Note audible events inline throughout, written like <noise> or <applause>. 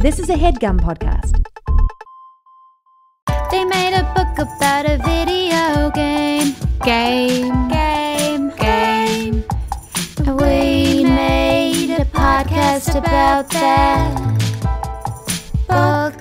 This is a headgum podcast. They made a book about a video game. Game. Game. Game. We made a podcast about that book.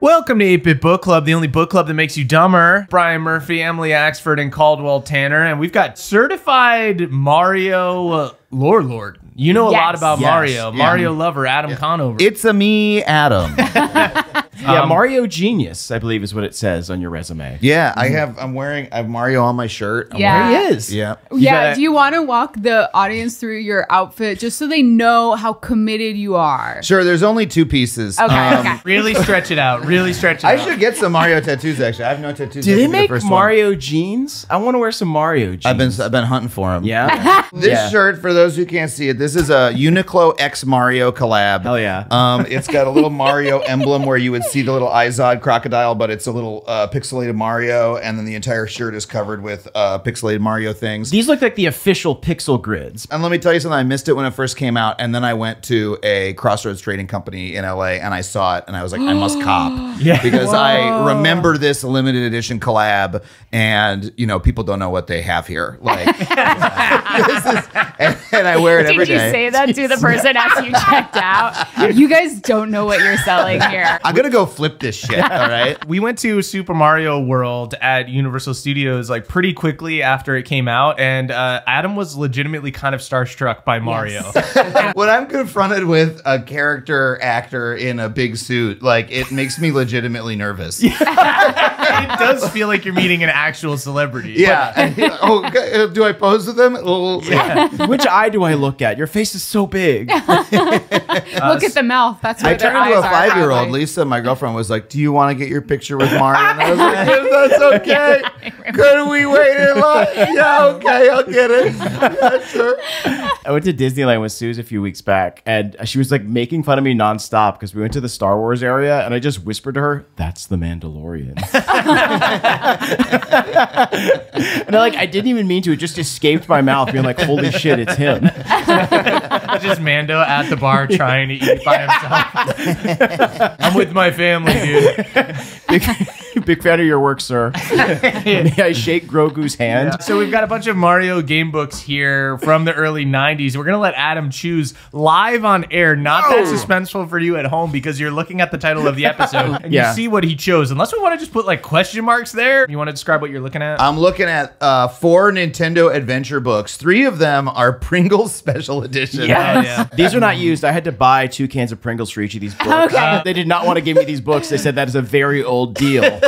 Welcome to 8-Bit Book Club, the only book club that makes you dumber. Brian Murphy, Emily Axford, and Caldwell Tanner, and we've got certified Mario uh, lore lord. You know a lot about Yes. Mario. Yeah. Mario lover, Adam Conover. It's a me, Adam. <laughs> Yeah, Mario Genius, I believe, is what it says on your resume. yeah, I have. I'm wearing. I have Mario on my shirt. I'm Yeah. wearing- He is. Yeah. yeah, gotta- do you want to walk the audience through your outfit just so they know how committed you are? Sure. There's only two pieces. Okay, Um, okay. <laughs> really stretch it out. Really stretch it out. I out. should get some Mario tattoos. Actually, I have no tattoos. Do they could be the make first one. Mario jeans? I want to wear some Mario jeans. I've been I've been hunting for them. <laughs> Yeah. This Yeah. shirt, for those who can't see it, this is a Uniqlo X Mario collab. Hell yeah. Um, it's got a little Mario <laughs> emblem where you would see the little Izod crocodile, but it's a little uh, pixelated Mario, and then the entire shirt is covered with uh, pixelated Mario things. These look like the official pixel grids. And let me tell you something. I missed it when it first came out, and then I went to a Crossroads trading company in LA, and I saw it, and I was like, I must <gasps> cop, Yeah. because I remember this limited edition collab, and you know, people don't know what they have here. Like, <laughs> this is, and, and I wear it every Did you say that to the <laughs> person after you checked out? You guys don't know what you're selling here. I'm gonna go flip this shit. All right. <laughs> we went to Super Mario World at Universal Studios like pretty quickly after it came out, and uh, Adam was legitimately kind of starstruck by Mario. <laughs> when I'm confronted with a character actor in a big suit, like it makes me legitimately nervous. <laughs> It does feel like you're meeting an actual celebrity. And, oh, uh, do I pose with them? Well, Which eye do I look at? Your face is so big. Look at the mouth. That's where I their turned to a eyes are, five year old. Lisa, my girlfriend, was like, Do you want to get your picture with Mario? And I was like, "Yes, <laughs> That's okay. Could we wait in line? Yeah, okay, I'll get it. Yeah, sure. I went to Disneyland with Suze a few weeks back, and she was like making fun of me nonstop because we went to the Star Wars area, and I just whispered to her, "That's the Mandalorian." <laughs> and I like I didn't even mean to; it just escaped my mouth, being like, "Holy shit, it's him!" Just Mando at the bar trying to eat by himself. <laughs> I'm with my family, dude. <laughs> big, big fan of your work, sir. <laughs> May I shake Grogu's hand? So we've got a bunch of Mario game books here from the early 90s. We're going to let Adam choose live on air, not that suspenseful for you at home because you're looking at the title of the episode <laughs> and Yeah. you see what he chose. Unless we want to just put like question marks there. You want to describe what you're looking at? I'm looking at uh, four Nintendo adventure books. Three of them are Pringles special edition. Hell yeah. These are not used. I had to buy two cans of Pringles for each of these books. Okay. they did not want to give me these books. They said that is a very old deal. <laughs>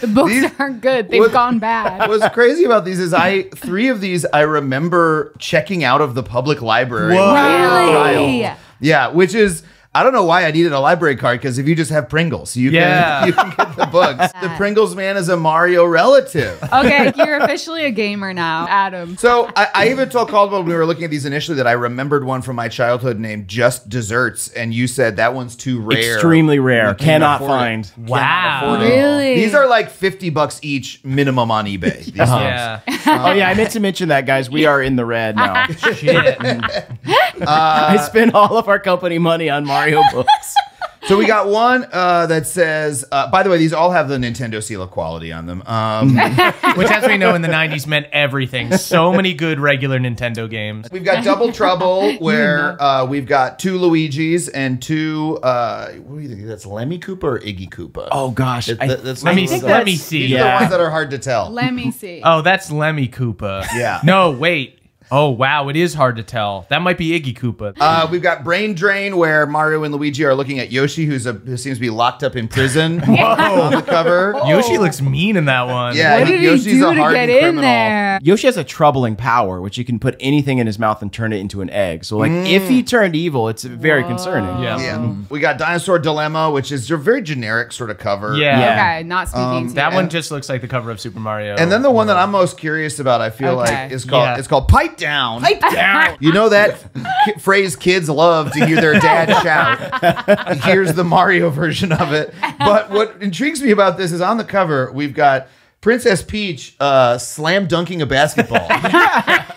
The books These- aren't good. They've What- gone bad. <laughs> What's crazy about these is I three of these I remember checking out of the public library. when I was a Really? Yeah, which is I don't know why I needed a library card because if you just have Pringles, you Yeah. can you can get the books. <laughs> the Pringles man is a Mario relative. Okay, you're officially a gamer now, Adam. So I, I even told Caldwell when we were looking at these initially that I remembered one from my childhood named Just Desserts, and you said that one's too rare. Extremely rare. You can't Cannot afford it. find. Wow. afford it. Really? These are like fifty bucks each minimum on eBay. These Uh-huh. Yeah. Oh yeah, I meant to mention that, guys. We are in the red now. <laughs> Shit. <laughs> I spent all of our company money on Mario <laughs> books. So we got one uh, that says, uh, by the way, these all have the Nintendo seal of quality on them. Um, <laughs> Which, as we know, in the 90s meant everything. So many good regular Nintendo games. we've got Double Trouble, <laughs> where uh, we've got two Luigi's and two, uh, what do you think? That's Lemmy Koopa or Iggy Koopa? Oh gosh, That- I- that- that's Let me, those let me see. These are the ones that are hard to tell. Let me see. Oh, that's Lemmy Koopa. Yeah. No, wait. Oh, wow. It is hard to tell. That might be Iggy Koopa. Uh, we've got Brain Drain, where Mario and Luigi are looking at Yoshi, who's a, who seems to be locked up in prison <laughs> <laughs> on the cover. <laughs> Yoshi looks mean in that one. Yeah, what did Yoshi's he a do to hardened get in criminal. there? Yoshi has a troubling power, which he can put anything in his mouth and turn it into an egg. So, like, if he mm. turned evil, it's very concerning. Yeah. Yeah. Mm-hmm. We got Dinosaur Dilemma, which is a very generic sort of cover. Yeah. Yeah. Okay, not speaking um, to That you. one just looks like the cover of Super Mario. And then the one that I'm most curious about, I feel Okay. like, is called Yeah. it's called Pipe Down. Pipe down. You know that ki- phrase kids love to hear their dad <laughs> shout. Here's the Mario version of it. But what intrigues me about this is on the cover, we've got Princess Peach uh, slam dunking a basketball, <laughs>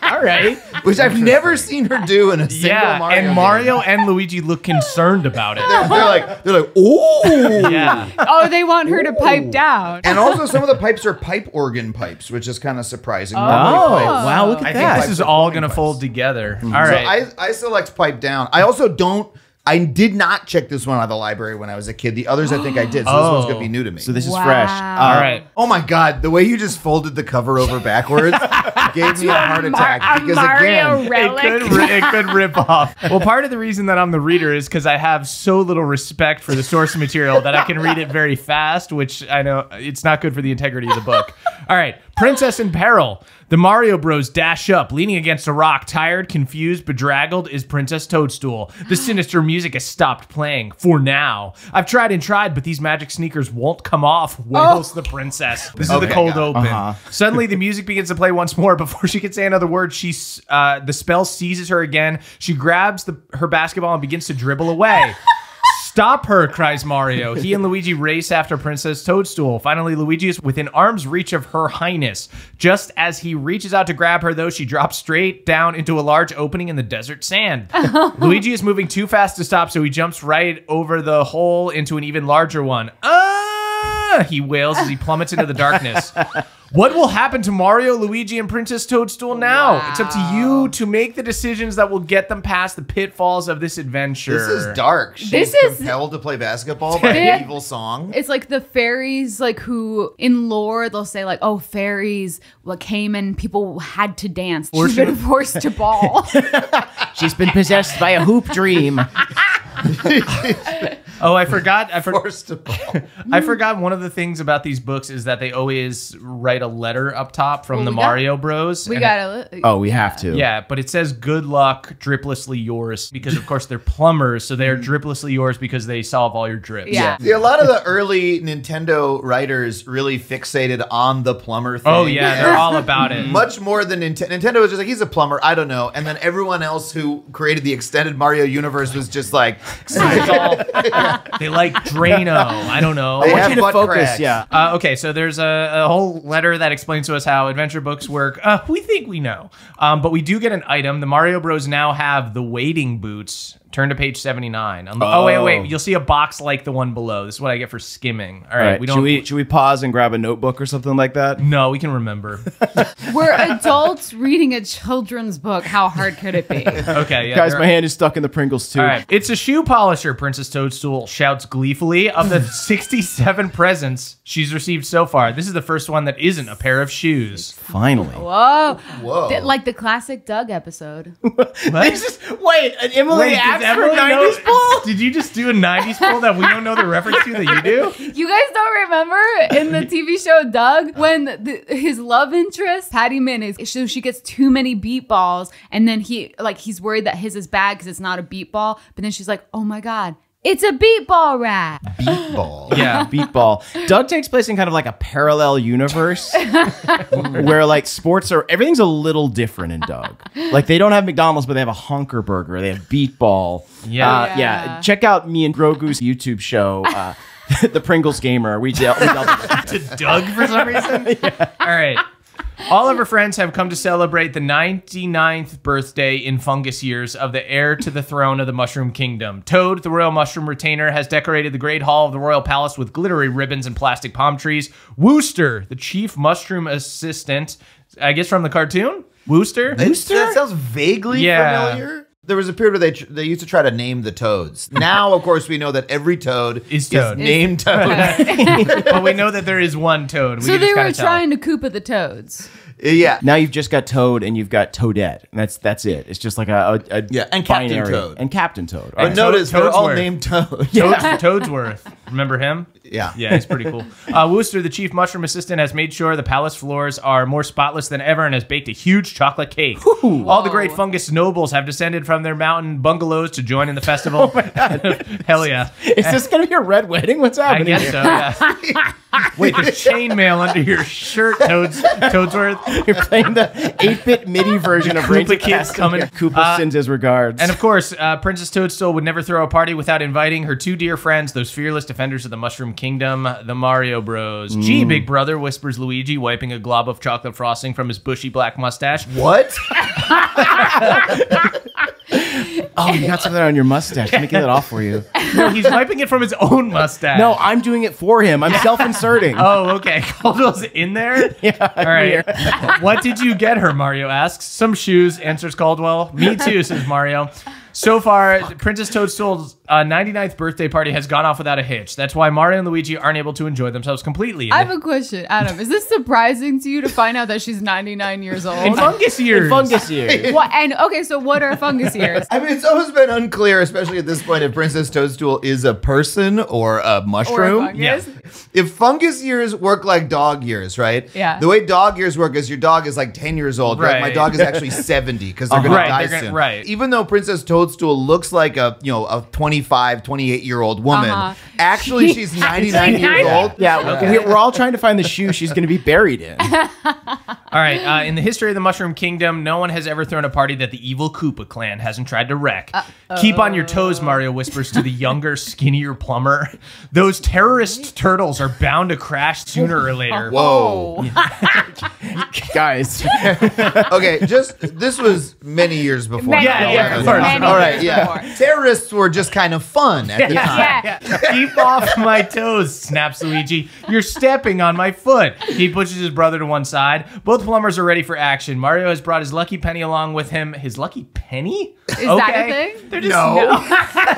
All right. which I've never seen her do in a single Yeah, Mario. and game. Mario and Luigi look concerned about it. They're, <laughs> they're like, they're like, ooh. Yeah. Oh, they want her to pipe down. And also, some of the <laughs> pipes are pipe organ pipes, which is kind of surprising. Oh, wow, look at I think that. this is all going to fold together. All So right. I, I select pipe down. I also don't. I did not check this one out of the library when I was a kid. The others I think I did. So this one's Oh. gonna be oh. new to me. so this is Wow. fresh. all right. Oh my god, the way you just folded the cover over backwards <laughs> gave me a heart attack because Mario again, relic. It could, ri- it could rip <laughs> off. Well, part of the reason that I'm the reader is because I have so little respect for the source material that I can read it very fast, which I know it's not good for the integrity of the book. All right, Princess in Peril. The Mario Bros dash up, leaning against a rock. Tired, confused, bedraggled is Princess Toadstool. The <gasps> sinister music has stopped playing for now. I've tried and tried, but these magic sneakers won't come off. Wails the princess. This is Okay, the cold got it. open. <laughs> Suddenly, the music begins to play once more. <laughs> Before she can say another word, she's uh, the spell seizes her again. She grabs the, her basketball and begins to dribble away. <laughs> Stop her, cries Mario. He and Luigi race after Princess Toadstool. Finally, Luigi is within arm's reach of her highness. Just as he reaches out to grab her, though, she drops straight down into a large opening in the desert sand. <laughs> Oh. Luigi is moving too fast to stop, so he jumps right over the hole into an even larger one. Uh, Ah! <laughs> He wails as he plummets into the darkness. What will happen to Mario, Luigi, and Princess Toadstool now? It's up to you to make the decisions that will get them past the pitfalls of this adventure. this is dark. She's This is- compelled to play basketball by Yeah. an evil song. It's like the fairies, like who in lore they'll say like, "Oh, fairies what came and people had to dance. Or She's she- been forced to <laughs> ball." She's been possessed by a hoop dream. <laughs> Oh, I forgot. I, for- Forced to ball. I forgot one of the things about these books is that they always write a letter up top from Well, the we got- Mario Bros. we and gotta. li- Oh, we have to. yeah, but it says "Good luck, driplessly yours" because of course they're plumbers, so they're <laughs> driplessly yours because they solve all your drips. Yeah. See, a lot of the early Nintendo writers really fixated on the plumber oh, thing. Oh yeah, they're all about it. much more than Nintendo. Nintendo was just like, he's a plumber. I don't know. And then everyone else who created the extended Mario universe was just like, It's <laughs> all- <laughs> they like Drano. I don't know. They I want you to focus. cracks. Yeah. Uh, okay, so there's a, a whole letter that explains to us how adventure books work. Uh, we think we know, um, but we do get an item. The Mario Bros. now have the wading boots. Turn to page 79. On the- oh. wait, Oh. wait. You'll see a box like the one below. This is what I get for skimming. All right, All right. we should don't. we should we pause and grab a notebook or something like that? no, we can remember. <laughs> We're adults reading a children's book. How hard could it be? <laughs> Okay, yeah. Guys, there- my hand is stuck in the Pringles too. All right. It's a shoe polisher, Princess Toadstool shouts gleefully. Of the <laughs> 67 presents she's received so far, this is the first one that isn't a pair of shoes. Finally. Whoa, whoa. Th- like the classic Doug episode. This is wait, an Emily Wait, does Axford everyone know- 90s poll? <laughs> Did you just do a 90s poll that we don't know the reference to that you do? <laughs> You guys don't remember in the TV show Doug when the, his love interest Patti Mayonnaise so she gets too many beetballs and then he like he's worried that his is bad because it's not a beetball, but then she's like, oh my god, it's a beetball rat. beetball. <laughs> Yeah. Beetball. Doug takes place in kind of like a parallel universe <laughs> where like sports are everything's a little different in Doug. Like they don't have McDonald's, but they have a honker burger. They have Beatball. Yeah. Uh, Yeah. yeah. Check out me and Grogu's YouTube show, uh, <laughs> the Pringles Gamer. We dealt, we dealt with to Doug for some reason? All right. All of her friends have come to celebrate the 99th birthday in fungus years of the heir to the throne of the Mushroom Kingdom. Toad, the royal mushroom retainer, has decorated the Great Hall of the Royal Palace with glittery ribbons and plastic palm trees. Wooster, the chief mushroom assistant, I guess from the cartoon? Wooster? Wooster? That sounds vaguely Yeah. familiar. There was a period where they tr- they used to try to name the toads. Now, of course, we know that every toad Is Toad. named Toad. <laughs> but we know that there is one Toad. We so can they just were kinda tell. trying to Koopa the Toads. yeah, Now you've just got Toad and you've got Toadette. And that's that's it. It's just like a, a, a Yeah, and Captain binary- Toad. and Captain Toad. but Toad- notice they're all named Toad. Toads, Toadsworth. <laughs> Remember him? Yeah. Yeah, he's pretty cool. <laughs> Uh, Wooster, the chief mushroom assistant, has made sure the palace floors are more spotless than ever and has baked a huge chocolate cake. All the great fungus nobles have descended from their mountain bungalows to join in the <laughs> festival. <laughs> Hell yeah. Is this gonna be a red wedding? What's I happening? guess so, yeah. Wait, there's chainmail under your shirt, Toads, Toadsworth. You're playing the 8-bit MIDI version of Koopa of Kid's coming. Koopa Uh, sends his regards. And of course, uh, Princess Toadstool would never throw a party without inviting her two dear friends, those fearless defenders defenders of the Mushroom Kingdom, the Mario Bros. Gee, mm. big brother, whispers Luigi, wiping a glob of chocolate frosting from his bushy black mustache. What? <laughs> Oh, you got something on your mustache. Let me get that off for you. No, he's wiping it from his own mustache. No, I'm doing it for him. I'm self-inserting. <laughs> Oh, okay. <laughs> Caldwell's in there? Yeah. All right. what did you get her? Mario asks. Some shoes, answers Caldwell. Me too, says Mario. So far, Princess Toadstool's uh, 99th birthday party has gone off without a hitch. That's why Mario and Luigi aren't able to enjoy themselves completely. I have a question, Adam. Is this surprising to you to find out that she's 99 years old? in fungus years. Fungus years. <laughs> what, and okay, so what are fungus years? I mean, it's always been unclear, especially at this point, if Princess Toadstool is a person or a Or mushroom. fungus? If fungus years work like dog years, right? Yeah. The way dog years work is your dog is like 10 years old, right? My dog is <laughs> actually 70 because they're going to die gonna- soon. right. Even though Princess Toadstool looks like a, you know, a 25, 28 year old woman, Uh-huh. actually she's <laughs> 99 years old. Yeah, we- we're all trying to find the shoe she's going to be buried in. <laughs> All right. Uh, in the history of the Mushroom Kingdom, no one has ever thrown a party that the evil Koopa clan hasn't tried to wreck. Keep on your toes, Mario whispers to the younger, <laughs> skinnier plumber. Those terrorist turtles are bound to crash sooner or later. Whoa. Guys, Okay, just this was many years before. Many Yeah, yeah, years, of course. many All right, yeah. before. Terrorists were just kind of fun at the time. Yeah. <laughs> Keep off my toes, snaps Luigi. You're stepping on my foot. He pushes his brother to one side. Both plumbers are ready for action. Mario has brought his lucky penny along with him. His lucky penny? Is that a thing? They're just No.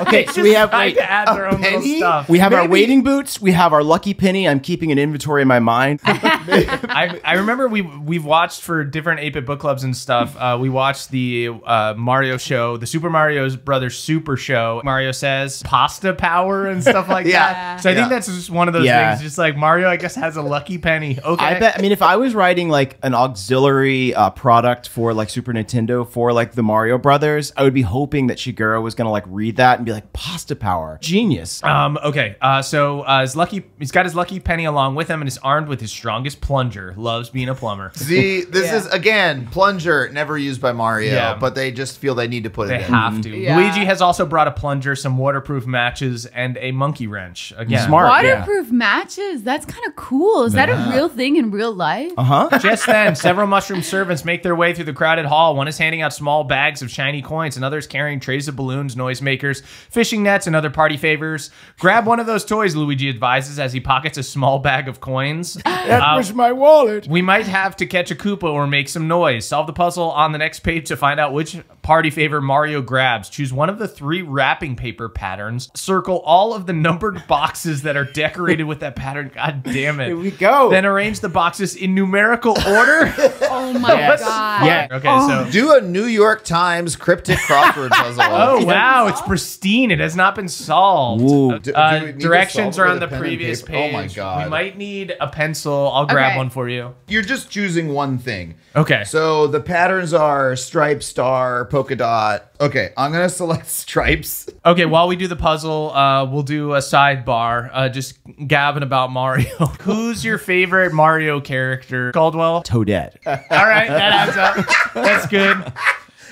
<laughs> okay, <laughs> so we have trying wait, to add their own little penny? stuff. we have our Maybe- wading boots. We have our lucky penny. I'm keeping an inventory in my mind. I, I remember we we've watched for different 8-bit book clubs and stuff. Uh, we watched the uh, Mario show, the Super Mario Brothers Super Show. Mario says pasta power and stuff like <laughs> Yeah. that. So I think that's just one of those Yeah. things. Just like Mario, I guess has a lucky penny. Okay, I bet. I mean, if I was writing like an auxiliary uh, product for like Super Nintendo for like the Mario Brothers, I would be hoping that Shigeru was gonna like read that and be like, "Pasta power, genius." Um. Okay. Uh. So uh, his lucky, he's got his lucky penny along with him, and is armed with his strongest plunger. Loves being a plumber. See, this <laughs> Yeah. is again plunger, never used by Mario, Yeah. but they just feel they need to put They it in. have to. Yeah. Luigi has also brought a plunger, some waterproof matches, and a monkey wrench. Again, Smart. yeah. Waterproof matches? That's kind of cool. Is that a real thing in real life? Uh huh. <laughs> Just then, several mushroom servants make their way through the crowded hall. One is handing out small bags of shiny coins, another is carrying trays of balloons, noisemakers, fishing nets, and other party favors. Grab one of those toys, Luigi advises as he pockets a small bag of coins. <laughs> That Uh, was my wallet. we might have to catch a Koopa or make some noise. Solve the puzzle on the next page to find out which party favor Mario grabs. Choose one of the three wrapping paper patterns. Circle all of the numbered <laughs> boxes that are decorated with that pattern. God damn it. Here we go. Then arrange the boxes in numerical order. <laughs> Oh my <laughs> Yes. god. Yeah. Okay, so. Do a New York Times cryptic crossword puzzle. Oh wow, it's pristine. It has not been solved. Ooh. Do- Uh, do we need to directions solve are on the with a pen and previous page. Oh my god! We might need a pencil. I'll grab Okay. one for you. You're just choosing one thing. Okay. So the patterns are stripe, star, polka dot. Okay, I'm gonna select <laughs> stripes. Okay, while we do the puzzle, uh, we'll do a sidebar. Uh, just gabbing about Mario. <laughs> Who's your favorite Mario character? Caldwell. Toadette. All right, that adds up. That's good.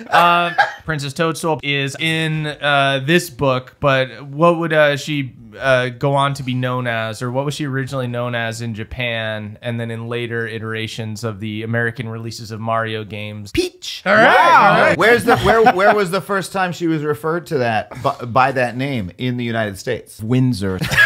Uh, Princess Toadstool is in uh, this book, but what would uh, she uh, go on to be known as, or what was she originally known as in Japan, and then in later iterations of the American releases of Mario games? Peach. All right, all right. <laughs> Where's the where? Where was the first time she was referred to that by, by that name in the United States? Windsor. <laughs>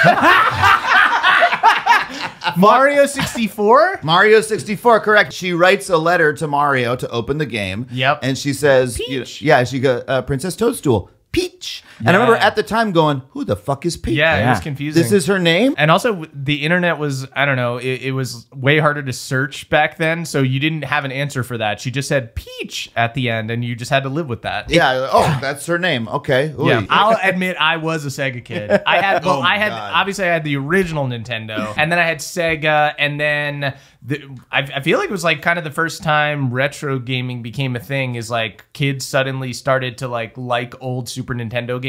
Mario 64? Mario 64, correct. She writes a letter to Mario to open the game. Yep. And she says, you know, yeah, she goes, uh, Princess Toadstool, Peach. And I remember at the time going, who the fuck is Peach? Yeah, it was confusing. This is her name? And also, the internet was, I don't know, it, it was way harder to search back then. So you didn't have an answer for that. She just said Peach at the end, and you just had to live with that. Yeah. Oh, that's her name. Okay. Ooh. Yeah, <laughs> I'll admit I was a Sega kid. I had <laughs> well, Oh I had God. obviously I had the original Nintendo, <laughs> and then I had Sega, and then the, I, I feel like it was like kind of the first time retro gaming became a thing. Is like kids suddenly started to like like old Super Nintendo games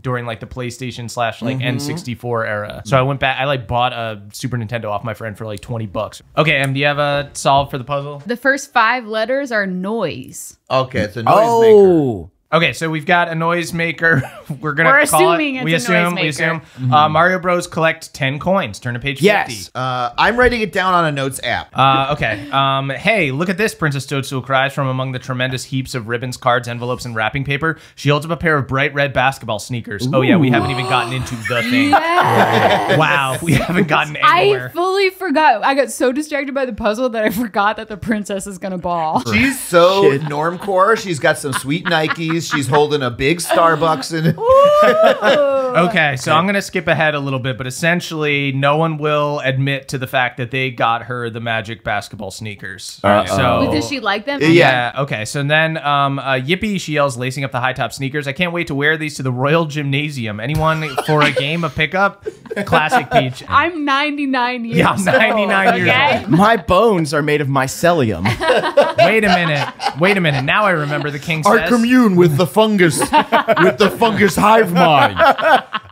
during like the PlayStation slash like Mm-hmm. N64 era. So I went back. I like bought a Super Nintendo off my friend for like twenty bucks. Okay, Em, do you have a solve for the puzzle? The first five letters are noise. Okay, it's a noisemaker. oh, Okay, so we've got a noisemaker. <laughs> We're gonna We're call assuming it. it's we a assume. We noisemaker. assume. Uh, Mario Bros. collect ten coins. Turn to page Yes. fifty. Uh, I'm writing it down on a notes app. Uh, okay. Um, hey, look at this, Princess Toadstool cries from among the tremendous heaps of ribbons, cards, envelopes, and wrapping paper. She holds up a pair of bright red basketball sneakers. Oh, yeah, we haven't even gotten into the <gasps> thing. wow, we haven't gotten anywhere. I anywhere. fully forgot. I got so distracted by the puzzle that I forgot that the princess is gonna ball. She's so <laughs> normcore. She's got some sweet <laughs> Nikes. She's holding a big Starbucks in okay, so I'm going to skip ahead a little bit, but essentially, no one will admit to the fact that they got her the magic basketball sneakers. oh So. But does she like them? Yeah. Okay. So then, um, uh, Yippee, she yells, lacing up the high top sneakers. I can't wait to wear these to the Royal Gymnasium. Anyone for a game of pickup? Classic Peach. I'm 99 years old. Yeah, I'm 99 old, years okay? old. My bones are made of mycelium. Wait a minute. Wait a minute. Now I remember the king our says. commune with the fungus, with the fungus hive mind.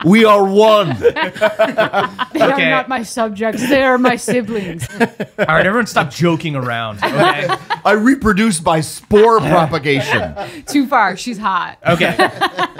We are one. They Okay. are not my subjects. They are my siblings. All right, everyone, stop joking around. Okay. I reproduce by spore propagation. <laughs> Too far. She's hot. Okay.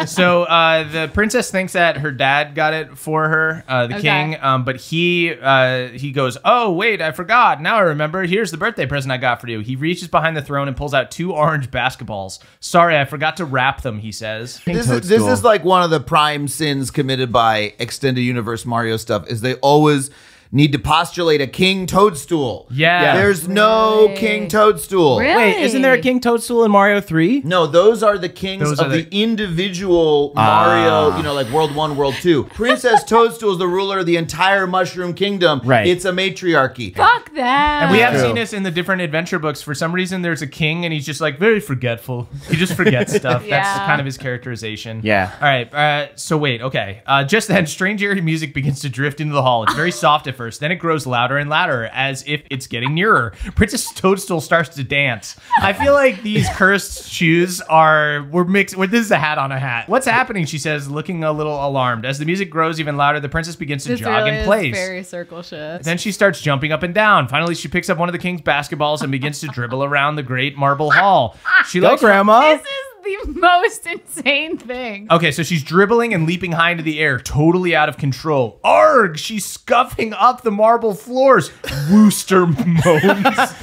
So uh, the princess thinks that her dad got it for her, uh, the Okay. king. Um, but he uh, he goes, "Oh wait, I forgot. Now I remember. Here's the birthday present I got for you." He reaches behind the throne and pulls out two orange basketballs. Sorry, I forgot to wrap them. He says. This is, this is like one of the prime sins committed by extended universe Mario stuff. Is they always need to postulate a king toadstool. Yeah. There's no Really? king toadstool. Really? Wait, isn't there a King Toadstool in Mario 3? No, those are the kings Those of the, the- individual Mario, you know, like World 1, World 2. Princess <laughs> Toadstool is the ruler of the entire Mushroom Kingdom. Right. It's a matriarchy. Fuck that. And we have True. seen this in the different adventure books. For some reason, there's a king, and he's just like very forgetful. He just forgets <laughs> stuff. That's kind of his characterization. Yeah. All right. Uh, so wait. Okay. Uh, just then, strange eerie music begins to drift into the hall. It's very soft at first. Then it grows louder and louder, as if it's getting nearer. Princess Toadstool starts to dance. I feel like these cursed shoes are we're mixed. With this is a hat on a hat. What's happening? She says, looking a little alarmed. As the music grows even louder, the princess begins to This jog really in is place. Very circle shit. Then she starts jumping up and down. Finally, she picks up one of the king's basketballs and begins to dribble around the great marble hall. She Go, likes Grandma. This is the <laughs> most insane thing. Okay, so she's dribbling and leaping high into the air, totally out of control. Arg! She's scuffing up the marble floors. Wooster <laughs> moans.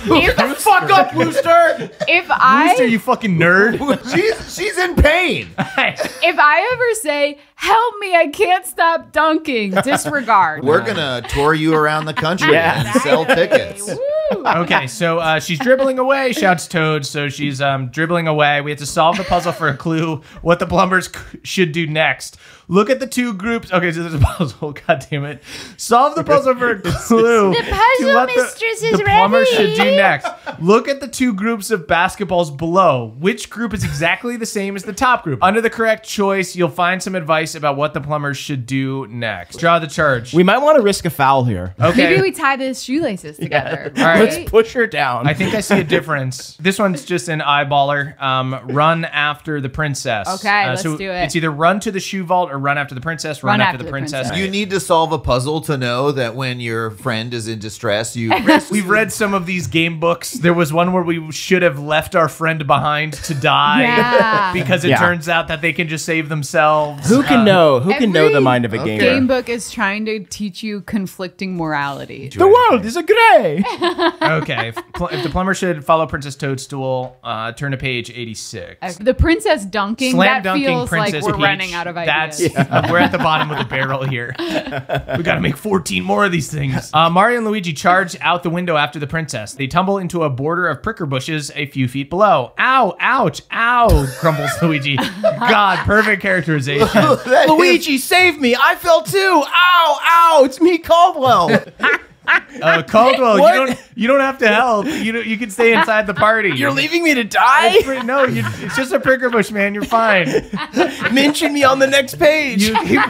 If, Fuck up, Wooster! if I Wooster, you fucking nerd. <laughs> she's, she's in pain. if I ever say, "Help me, I can't stop dunking," disregard. We're going to tour you around the country Yeah. and sell tickets. okay, so uh, she's dribbling away, shouts Toad. So she's um, dribbling away. We have to solve the puzzle for a clue what the plumbers should do next. Look at the two groups. Okay, so there's a <laughs> puzzle. God damn it. Solve the puzzle for a <laughs> clue. The puzzle what mistress the, is the plumbers ready. should do <laughs> next. Look at the two groups of basketballs below. Which group is exactly the same as the top group? Under the correct choice, you'll find some advice about what the plumbers should do next. Draw the charge. We might want to risk a foul here. okay. Maybe we tie the shoelaces together. All right. Let's push her down. I think I see a difference. This one's just an eyeballer. Um, run after the princess. Uh, Okay, let's so do it. It's either run to the shoe vault or run after the princess. Run, after, the princess. You need to solve a puzzle to know that when your friend is in distress, you <laughs> We've read some of these game books. There was one where we should have left our friend behind to die Yeah. <laughs> because it Yeah. turns out that they can just save themselves. Who can Uh, know? Who can know the mind of a gamer? Game book is trying to teach you conflicting morality. The world is a gray. <laughs> Okay. If, pl- if the plumber should follow Princess Toadstool, uh, turn to page 86. The princess dunking, Slam that dunking feels Princess like we're Peach. running out of ideas. That's <laughs> we're at the bottom of the barrel here. we got to make 14 more of these things. Uh, Mario and Luigi charge out the window after the princess. They tumble into a border of pricker bushes a few feet below. Ow! Ouch! Ow! <laughs> Grumbles Luigi. God, perfect characterization. <laughs> That is- Luigi, save me! I fell too! Ow! Ow! It's me, Caldwell. Uh, <laughs> Caldwell, you don't you don't have to help. You don't, you can stay inside the party. You're leaving me to die? It's no, you, it's just a pricker bush, man. You're fine. <laughs> Mention me on the next page. You, you-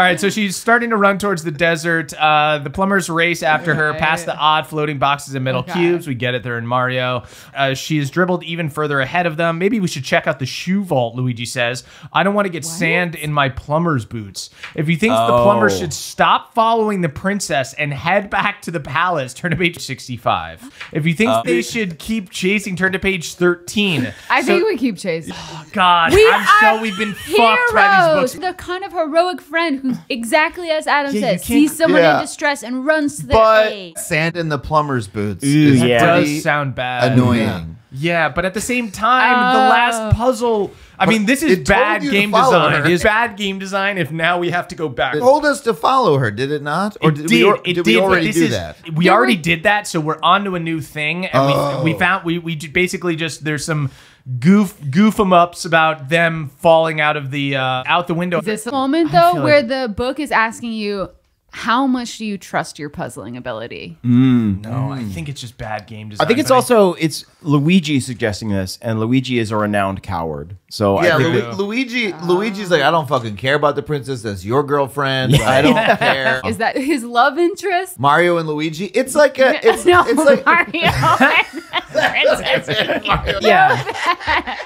all All right, so she's starting to run towards the desert. Uh, the plumbers race after her past the odd floating boxes and metal Okay. cubes. We get it, they're in Mario. Uh, she is dribbled even further ahead of them. Maybe we should check out the shoe vault, Luigi says. I don't want to get sand in my plumber's boots. If he thinks the plumber Oh. should stop following the princess and head back to the palace, turn to page 65. If he thinks they should keep chasing, turn to page 13. I So- think we keep chasing. God, We I'm are so we've been fucked by these heroes. books. The kind of heroic friend who, exactly as Adam Yeah, says, sees someone Yeah. in distress and runs to their aid. But sand in the plumber's boots Ooh, is yeah. does sound bad. annoying. Yeah, but at the same time, the Oh. last puzzle. I mean, this is bad game design. her. It is bad game design. If now we have to go back. It told us to follow her, did it not? Or It did, did. we, al- it did did, we already this do is- that? We There already were- did that, so we're on to a new thing, and Oh. we we oh. found we we basically just there's some goof goof 'em ups about them falling out of the uh, out the window. Is this moment though where like- the book is asking you how much do you trust your puzzling ability? Mm. no, I mm. think it's just bad game design. I think it's but also it's Luigi suggesting this, and Luigi is a renowned coward. So Yeah, I think Lu- that- Luigi. Luigi's like, I don't fucking care about the princess. That's your girlfriend. I don't <laughs> care. Is that his love interest? Mario and Luigi. It's like a. It's, <laughs> no, it's like Mario. <laughs> yeah,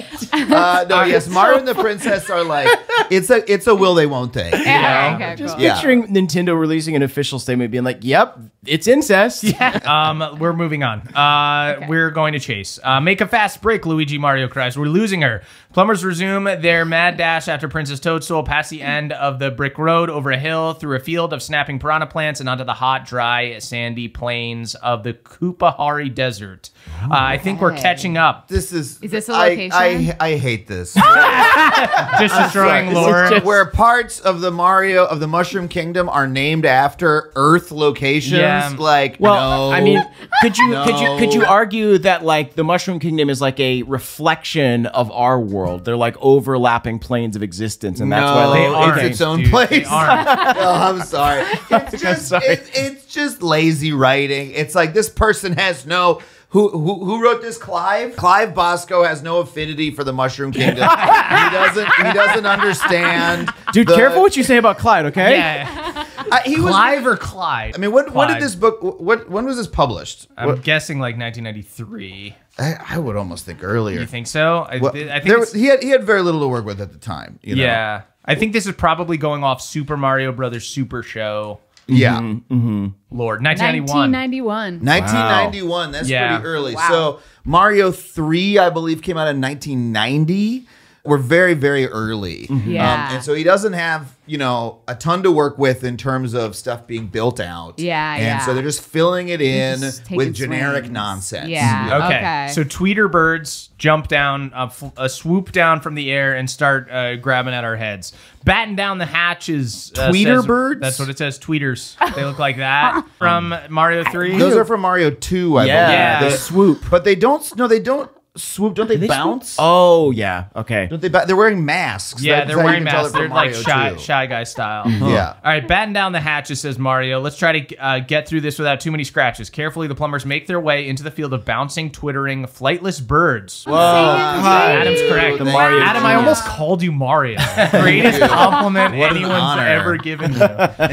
<laughs> uh, no. Yes, Mario and the princess are like. It's a. It's a will they won't they. you Yeah, know? okay, just cool. Yeah. picturing Nintendo releasing an official statement, being like, "Yep, it's incest." <laughs> Yeah. um, we're moving on. Uh, We're going to chase. Uh, make a fast break, Luigi Mario cries. We're losing her. Plumbers resume their mad dash after Princess Toadstool past the end of the brick road, over a hill, through a field of snapping piranha plants, and onto the hot, dry, sandy plains of the Koopahari Desert. Uh, I think we're catching up. This is. Is this a I- location? I, I, hate this. <laughs> Just destroying lore. just- Where parts of the Mario of the Mushroom Kingdom are named after Earth locations, Yeah. Like Well, no. I mean, could you could you could you argue that like the Mushroom Kingdom is like a reflection of our world? They're like overlapping planes of existence, and that's no, why They aren't, it's its own dude. place. They aren't. <laughs> oh, I'm sorry. <laughs> It's just sorry. It, it's just lazy writing. It's like this person has no who who who wrote this Clive? Clive Bosco has no affinity for the Mushroom Kingdom. <laughs> he doesn't he doesn't understand. dude, the- careful what you say about Clyde, okay? Yeah. I, he was Clive or Clyde? I mean, when, when did this book? What when was this published? I'm What- guessing like 1993. I, I would almost think earlier. You think so? I, Well, I think there, it's- was- he had he had very little to work with at the time. You know? Yeah. I think this is probably going off Super Mario Brothers Super Show. Yeah. Mm-hmm, mm-hmm. Lord, 1991. 1991. 1991. That's Yeah. pretty early. Wow. So Mario 3, I believe, came out in 1990. We're very, very early. Yeah. Um, and so he doesn't have, you know, a ton to work with in terms of stuff being built out. Yeah, And yeah. so they're just filling it in with generic swings. nonsense. Yeah. Okay. Okay. So tweeter birds jump down, fl- uh, swoop down from the air and start uh, grabbing at our heads. Batten down the hatches. Uh, Tweeter says- birds? That's what it says. Tweeters. They look like that <laughs> from Mario 3. Those are from Mario 2, I Yeah, believe. the They- swoop. But they don't, no, they don't swoop. Don't they, bounce? Oh yeah, okay. Don't they ba- they're wearing masks. yeah, That's they're wearing masks. They're like shy, 2. shy guy style. <laughs> Yeah. All right, batten down the hatches, says Mario. Let's try to uh, get through this without too many scratches. Carefully, the plumbers make their way into the field of bouncing, twittering, flightless birds. Whoa. Adam's correct. The Mario Adam, I almost called you Mario. <laughs> Greatest compliment What anyone's honor. ever given you. <laughs>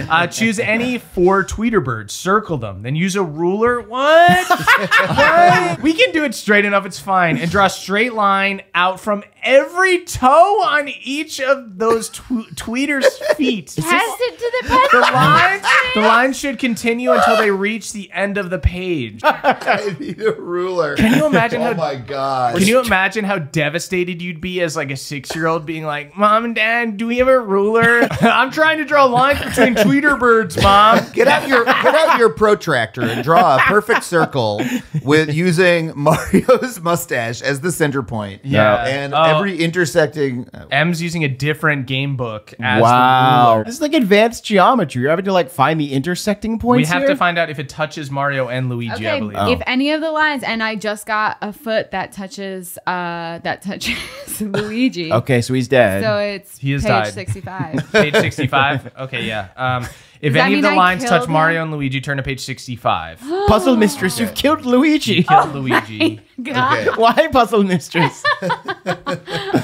Uh, choose any four tweeter birds, circle them, then use a ruler. What? What? We can do it straight enough. It's fine. And draw a straight line out from every toe on each of those tw- tweeters' feet. Pass it to the The peasant. line, the line should continue until they reach the end of the page. <laughs> I need a ruler. Can you imagine Oh how my god. Can you imagine how devastated you'd be as like a six year old being like, Mom and Dad, do we have a ruler? <laughs> I'm trying to draw lines between tweeter birds, Mom. Get out your get out your protractor and draw a perfect circle with using Mario's mustache as the center point. Yeah. and Oh. every intersecting. M's using a different game book as wow, the ruler. this is like advanced geometry. You're having to like find the intersecting points. We have here? to find out if it touches Mario and Luigi, I Okay, believe. if any of the lines, and I just got a foot that touches, uh, that touches <laughs> Luigi. Okay, so he's dead. So it's He has page died. 65. <laughs> Page 65. Okay, yeah. Um, if Does any of the I lines killed touch Mario and Luigi, turn to page 65. <gasps> Puzzle mistress, you've killed Luigi. Kill oh Luigi. God. Okay. <laughs> Why puzzle mistress? <laughs>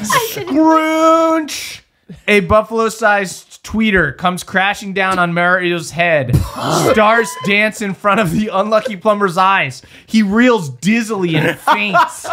<laughs> Scrooge! A buffalo sized tweeter comes crashing down on Mario's head. Stars <gasps> dance in front of the unlucky plumber's eyes. He reels dizzily and <laughs> faints.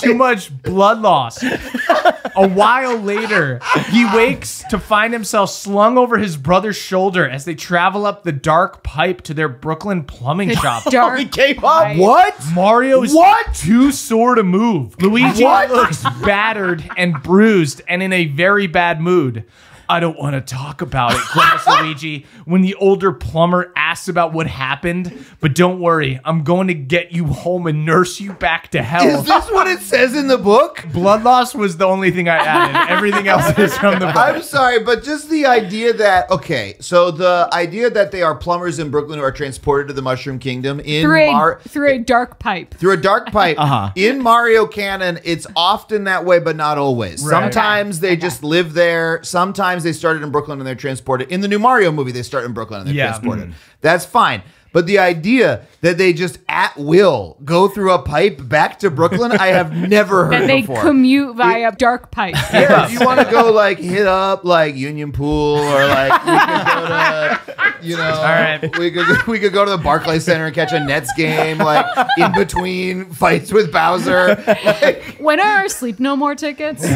Too much blood loss. A while later, he wakes to find himself slung over his brother's shoulder as they travel up the dark pipe to their Brooklyn plumbing <laughs> shop. Dark. He gave up. What? Mario is What? too sore to move. Luigi What? looks battered and bruised and in a very bad mood. I don't want to talk about it, grimaced <laughs> Luigi when the older plumber asks about what happened. But don't worry, I'm going to get you home and nurse you back to health. Is this what it says in the book? Blood loss was the only thing I added. <laughs> Everything else is from the book. I'm sorry, but just the idea that okay, so the idea that they are plumbers in Brooklyn who are transported to the Mushroom Kingdom in Through a, Mar- through a dark pipe. through a dark <laughs> pipe. Uh-huh. In Mario canon, it's often that way, but not always. Right. Sometimes they just live there. Sometimes they started in Brooklyn and they're transported. In the new Mario movie, they start in Brooklyn and they're Yeah. transported. Mm-hmm. That's fine. But the idea that they just at will go through a pipe back to Brooklyn, I have <laughs> never heard That they before. commute via dark pipe. Yeah, if you want to go like hit up like Union Pool or like we could go to, you know, All right. we could we could go to the Barclays Center and catch a Nets game like in between fights with Bowser. Like, <laughs> When are our Sleep No More tickets? <laughs>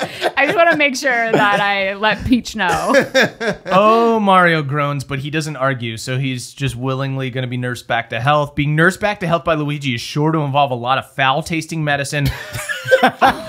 I just want to make sure that I let Peach know. <laughs> Oh, Mario groans, but he doesn't argue, so he's just willingly going to be nursed back to health. Being nursed back to health by Luigi is sure to involve a lot of foul tasting medicine,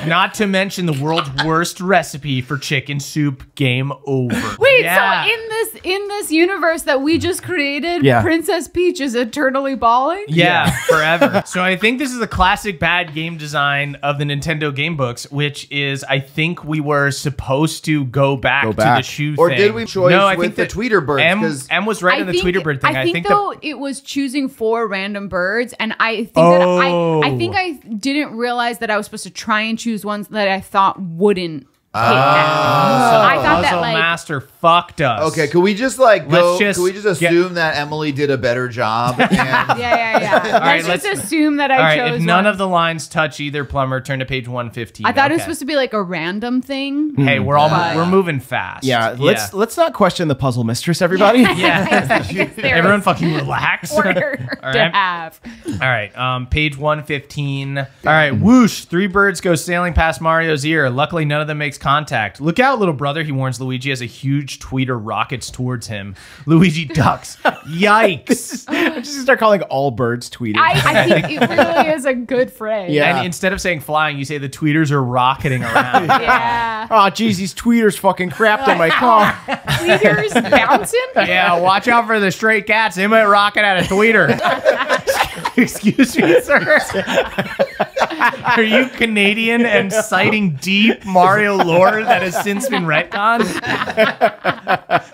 not to mention the world's worst recipe for chicken soup. Game over. Wait, Yeah. so in this in this universe that we just created, Yeah. Princess Peach is eternally bawling? Yeah, forever. <laughs> so I think this is a classic bad game design of the Nintendo game books, which is I think we were supposed to go back, Go to the shoe Or thing. did we choose no, I with think the tweeter birds, M, 'cause- M was right I in the think, tweeter bird thing. I think, the- though it was choosing four random birds, and I think that I, I Oh. think I didn't realize that I was supposed to try and choose ones that I thought wouldn't hit ah. Oh. down. I thought that Puzzle like Master fucked us. okay, could we just like go? Let's just could we just get- assume that Emily did a better job? <laughs> And yeah, yeah, yeah. <laughs> let's right, just let's- assume that I All right, chose if none one. of the lines touch either plumber, turn to page 115. I thought it was supposed to be like a random thing. Hey, we're all But- we're moving fast. Yeah, let's let's not question the puzzle mistress, everybody. <laughs> yeah. It's Everyone fucking relax. All order All to right. have. right, um, page 115. All right, whoosh! Three birds go sailing past Mario's ear. Luckily, none of them makes contact. Look out, little brother! He warns Luigi as a huge tweeter rockets towards him. Luigi ducks. <laughs> Yikes! I'm just gonna start calling all birds tweeting. I, I think it <laughs> really is a good phrase. Yeah. And instead of saying flying, you say the tweeters are rocketing around. <laughs> Yeah. oh, geez, these tweeters fucking crapped on my car. tweeters bouncing. Yeah, watch out for the stray cats. They might rocket at a tweeter. Excuse me, sir. Are you Canadian and <laughs> citing deep Mario lore that has since been retconned?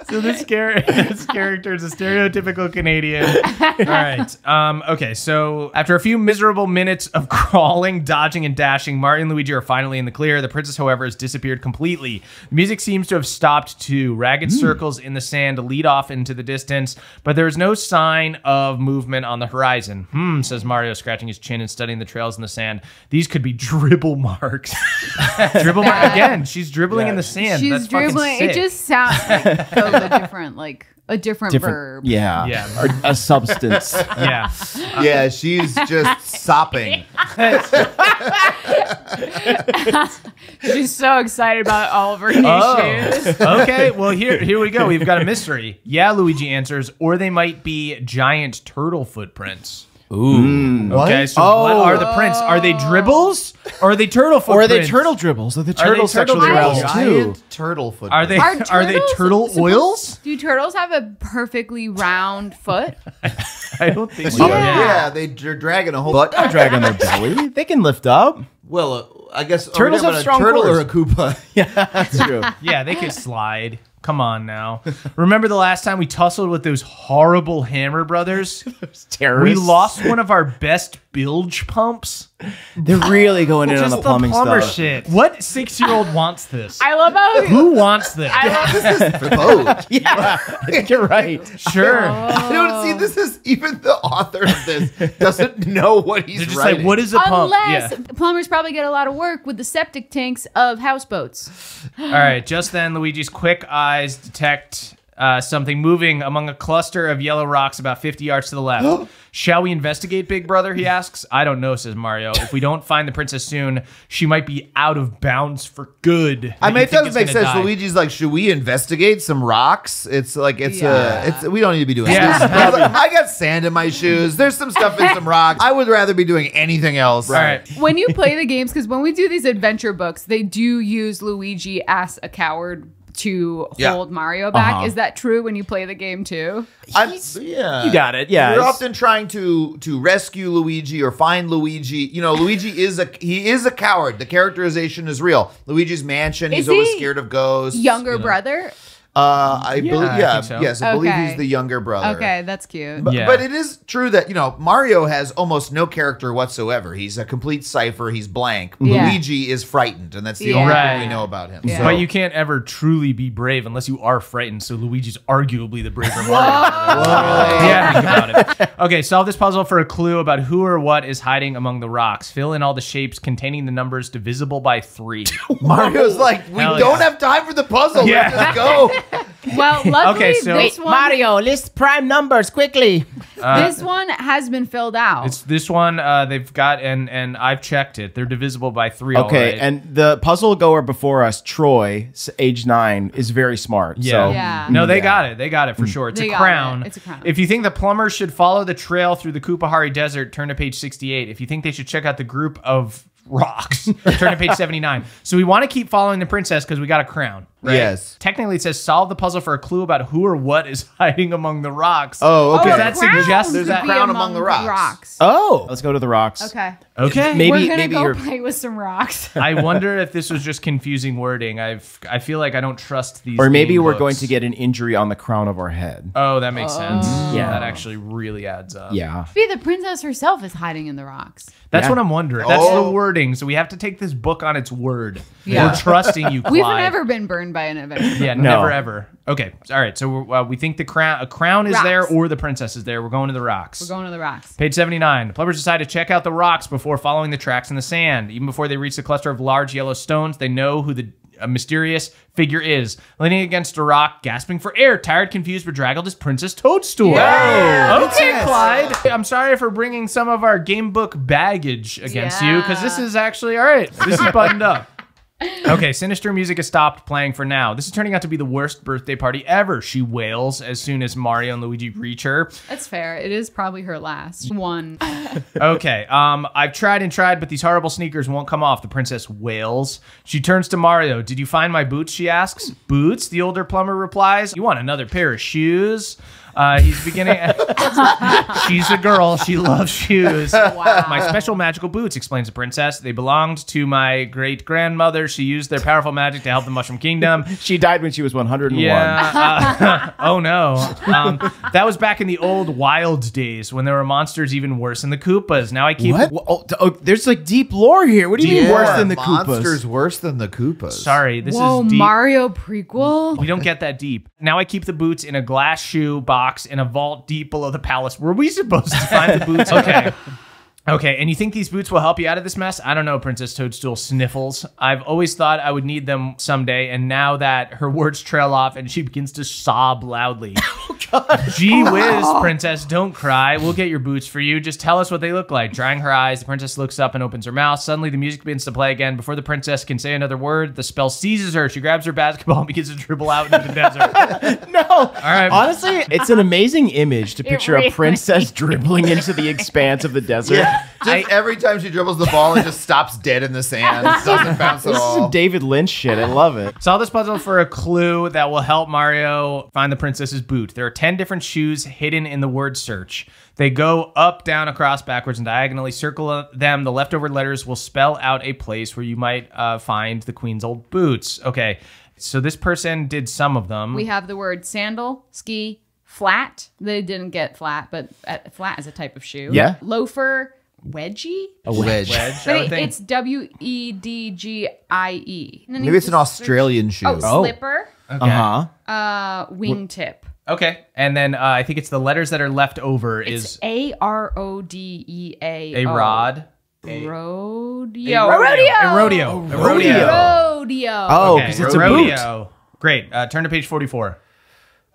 <laughs> so this, char- this character is a stereotypical Canadian. All right. Um, okay, so after a few miserable minutes of <laughs> crawling, dodging, and dashing, Mario and Luigi are finally in the clear. The princess, however, has disappeared completely. The music seems to have stopped too. Ragged circles in the sand lead off into the distance, but there is no sign of movement on the horizon. Hmm, says Mario, scratching his chin and studying the trails in the sand. These could be dribble marks. <laughs> dribble mark again. She's dribbling in the sand. She's That's fucking dribbling. It sick. just sounds like a different, like a different, Different, verb. yeah, Yeah. Or a substance. <laughs> yeah. yeah, she's just sopping. <laughs> She's so excited about all of her new Oh. shoes. okay, well here here we go. We've got a mystery. Yeah, Luigi answers, or they might be giant turtle footprints. Ooh. Okay, so what Oh. are the prints? Are they dribbles or are they turtle or are they turtle dribbles? Are the turtles turtle sexually aroused too? Giant turtle foot. Are they Are, <laughs> are, they turtle supposed- oils? Do turtles have a perfectly round foot? <laughs> I don't think so. Yeah, Yeah. they, they're dragging a whole butt. Don't drag on their <laughs> belly. They can lift up. Well, uh, I guess Turtles are have talking strong a turtle cores. or a Koopa. Yeah, that's true. Yeah, they could slide. Come on now. <laughs> Remember the last time we tussled with those horrible Hammer brothers? <laughs> We Terrorists. lost one of our best bilge pumps. They're really going in on the plumbing plumber stuff. shit. What six year old wants this? I love how Who wants this? I love For both. <laughs> Yeah, <laughs> you're right. sure. Oh. <laughs> I don't see this is even the author of this doesn't know what he's They're just writing. like, what is a pump? Unless Yeah. plumbers probably get a lot of work with the septic tanks of houseboats. All right. Just then, Luigi's quick eyes detect uh, something moving among a cluster of yellow rocks about 50 yards to the left. <gasps> Shall we investigate, Big Brother? He asks. I don't know, says Mario. If we don't find the princess soon, she might be out of bounds for good. I mean, it think does it's make sense. die. Luigi's like, should we investigate some rocks? It's like it's Yeah. a, it's we don't need to be doing Yeah. this. <laughs> I like, I got sand in my shoes. There's some stuff in some rocks. I would rather be doing anything else. Right. when you play the games, because when we do these adventure books, they do use Luigi as a coward to Yeah. hold Mario back. Uh-huh. Is that true when you play the game too? I'm, yeah, You got it. Yeah. You're it's- often trying to to rescue Luigi or find Luigi. You know, Luigi <laughs> is a he is a coward. The characterization is real. Luigi's mansion. Is he's always scared of ghosts. Younger you know. brother? Uh, I believe. Yeah. think so. Yes, I believe he's the younger brother. Okay, that's cute. But, Yeah. but it is true that you know Mario has almost no character whatsoever. He's a complete cipher. He's blank. Yeah. Luigi is frightened, and that's the Yeah. only Right. thing we know about him. Yeah. So- But you can't ever truly be brave unless you are frightened. So Luigi's arguably the braver Mario. <laughs> Yeah, think about it. Okay, solve this puzzle for a clue about who or what is hiding among the rocks. Fill in all the shapes containing the numbers divisible by three. <laughs> Mario's like, we Hell don't yeah. have time for the puzzle. Yeah. Let's just go. <laughs> Well, <laughs> luckily Okay, so- this one list prime numbers quickly. this one has been filled out. It's this one uh, they've got, and and I've checked it. They're divisible by three. Okay, alright. and the puzzle goer before us, Troy, age nine, is very smart. Yeah. So Yeah. No, they Yeah. got it. They got it for sure. It's They a crown. it. It's a crown. If you think the plumbers should follow the trail through the Koopahari Desert, turn to page 68. If you think they should check out the group of rocks, <laughs> turn to page 79. So we want to keep following the princess because we got a crown. Right? Yes. Technically, it says solve the puzzle for a clue about who or what is <laughs> hiding among the rocks. Oh, okay. Does a that crown suggest there's a crown among the rocks? rocks. Oh, let's go to the rocks. Okay. Okay. Maybe We're gonna maybe go you're play with some rocks. <laughs> I wonder if this was just confusing wording. I've I feel like I don't trust these. or maybe we're books. going to get an injury on the crown of our head. Oh, that makes sense. Oh. Yeah. that actually really adds up. Yeah. Maybe the princess herself is hiding in the rocks. That's Yeah. what I'm wondering. That's Oh. the wording. So we have to take this book on its word. Yeah. We're trusting you, <laughs> Clyde. We've never been burned by an adventure. Yeah, No. never ever. Okay, all right. So we're, uh, we think the crown, a crown is Rocks. there, or the princess is there. We're going to the rocks. We're going to the rocks. Page 79. The plumbers decide to check out the rocks before following the tracks in the sand. Even before they reach the cluster of large yellow stones, they know who the uh, mysterious figure is. Leaning against a rock, gasping for air, tired, confused, bedraggled, is Princess Toadstool. Okay, Clyde. I'm sorry for bringing some of our game book baggage against you because this is actually all right. This is buttoned up. Okay, sinister music has stopped playing for now. This is turning out to be the worst birthday party ever, she wails as soon as Mario and Luigi reach her. That's fair. It is probably her last one. <laughs> Okay, um, I've tried and tried, but these horrible sneakers won't come off. The princess wails. She turns to Mario. Did you find my boots? She asks. Boots? The older plumber replies. You want another pair of shoes? Uh, he's beginning. <laughs> She's a girl. She loves shoes. Wow. My special magical boots, explains the princess. They belonged to my great grandmother. She used their powerful magic to help the Mushroom Kingdom. <laughs> She died when she was 101. Yeah. uh, <laughs> oh no. Um, that was back in the old wild days when there were monsters even worse than the Koopas. Now I keep. What? Oh, oh, there's like deep lore here. What do you mean worse than the Koopas? monsters worse than the Koopas. Sorry, this Whoa, is deep. Mario prequel? we don't get that deep. Now I keep the boots in a glass shoe box in a vault deep below the palace. Were we supposed to find the boots? <laughs> Okay. Okay, and you think these boots will help you out of this mess? I don't know, Princess Toadstool sniffles. I've always thought I would need them someday, and now that her words trail off and she begins to sob loudly. <laughs> Oh, God. Gee oh. whiz, Princess, don't cry. We'll get your boots for you. Just tell us what they look like. Drying her eyes, the princess looks up and opens her mouth. Suddenly, the music begins to play again. Before the princess can say another word, the spell seizes her. She grabs her basketball and begins to dribble out into the <laughs> desert. No. All right. Honestly, it's an amazing image to picture really a princess dribbling into the <laughs> expanse of the desert. Yeah. Just every time she dribbles the ball, it just stops dead in the sand. It <laughs> doesn't bounce at This is all. some David Lynch shit. I love it. Solve this puzzle for a clue that will help Mario find the princess's boot. There are 10 different shoes hidden in the word search. They go up, down, across, backwards, and diagonally. Circle them. The leftover letters will spell out a place where you might uh, find the queen's old boots. Okay, so this person did some of them. We have the word sandal, ski, flat. They didn't get flat, but uh, flat is a type of shoe. Yeah. Loafer, wedgie. A wedge. Wedge, But it, it's W E D G I E. Maybe it's an Australian shoe. Oh, Oh. slipper. Okay. Uh huh. Uh, wingtip. Okay. And then uh, I think it's the letters that are left over It's is A R O D E A. a rod. Rodeo. A rodeo. A rodeo. A rodeo. Rodeo. Oh, Okay, because it's a boot. Great. Uh, turn to page 44.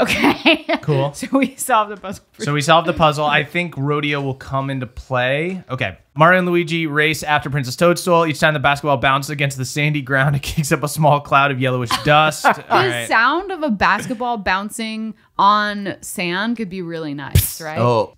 Okay. Cool. <laughs> so we solved the puzzle. So we solved the puzzle. I think rodeo will come into play. Okay. Mario and Luigi race after Princess Toadstool. Each time the basketball bounces against the sandy ground, <laughs> it kicks up a small cloud of yellowish <laughs> dust. The right. sound of a basketball bouncing on sand could be really nice, right? Oh,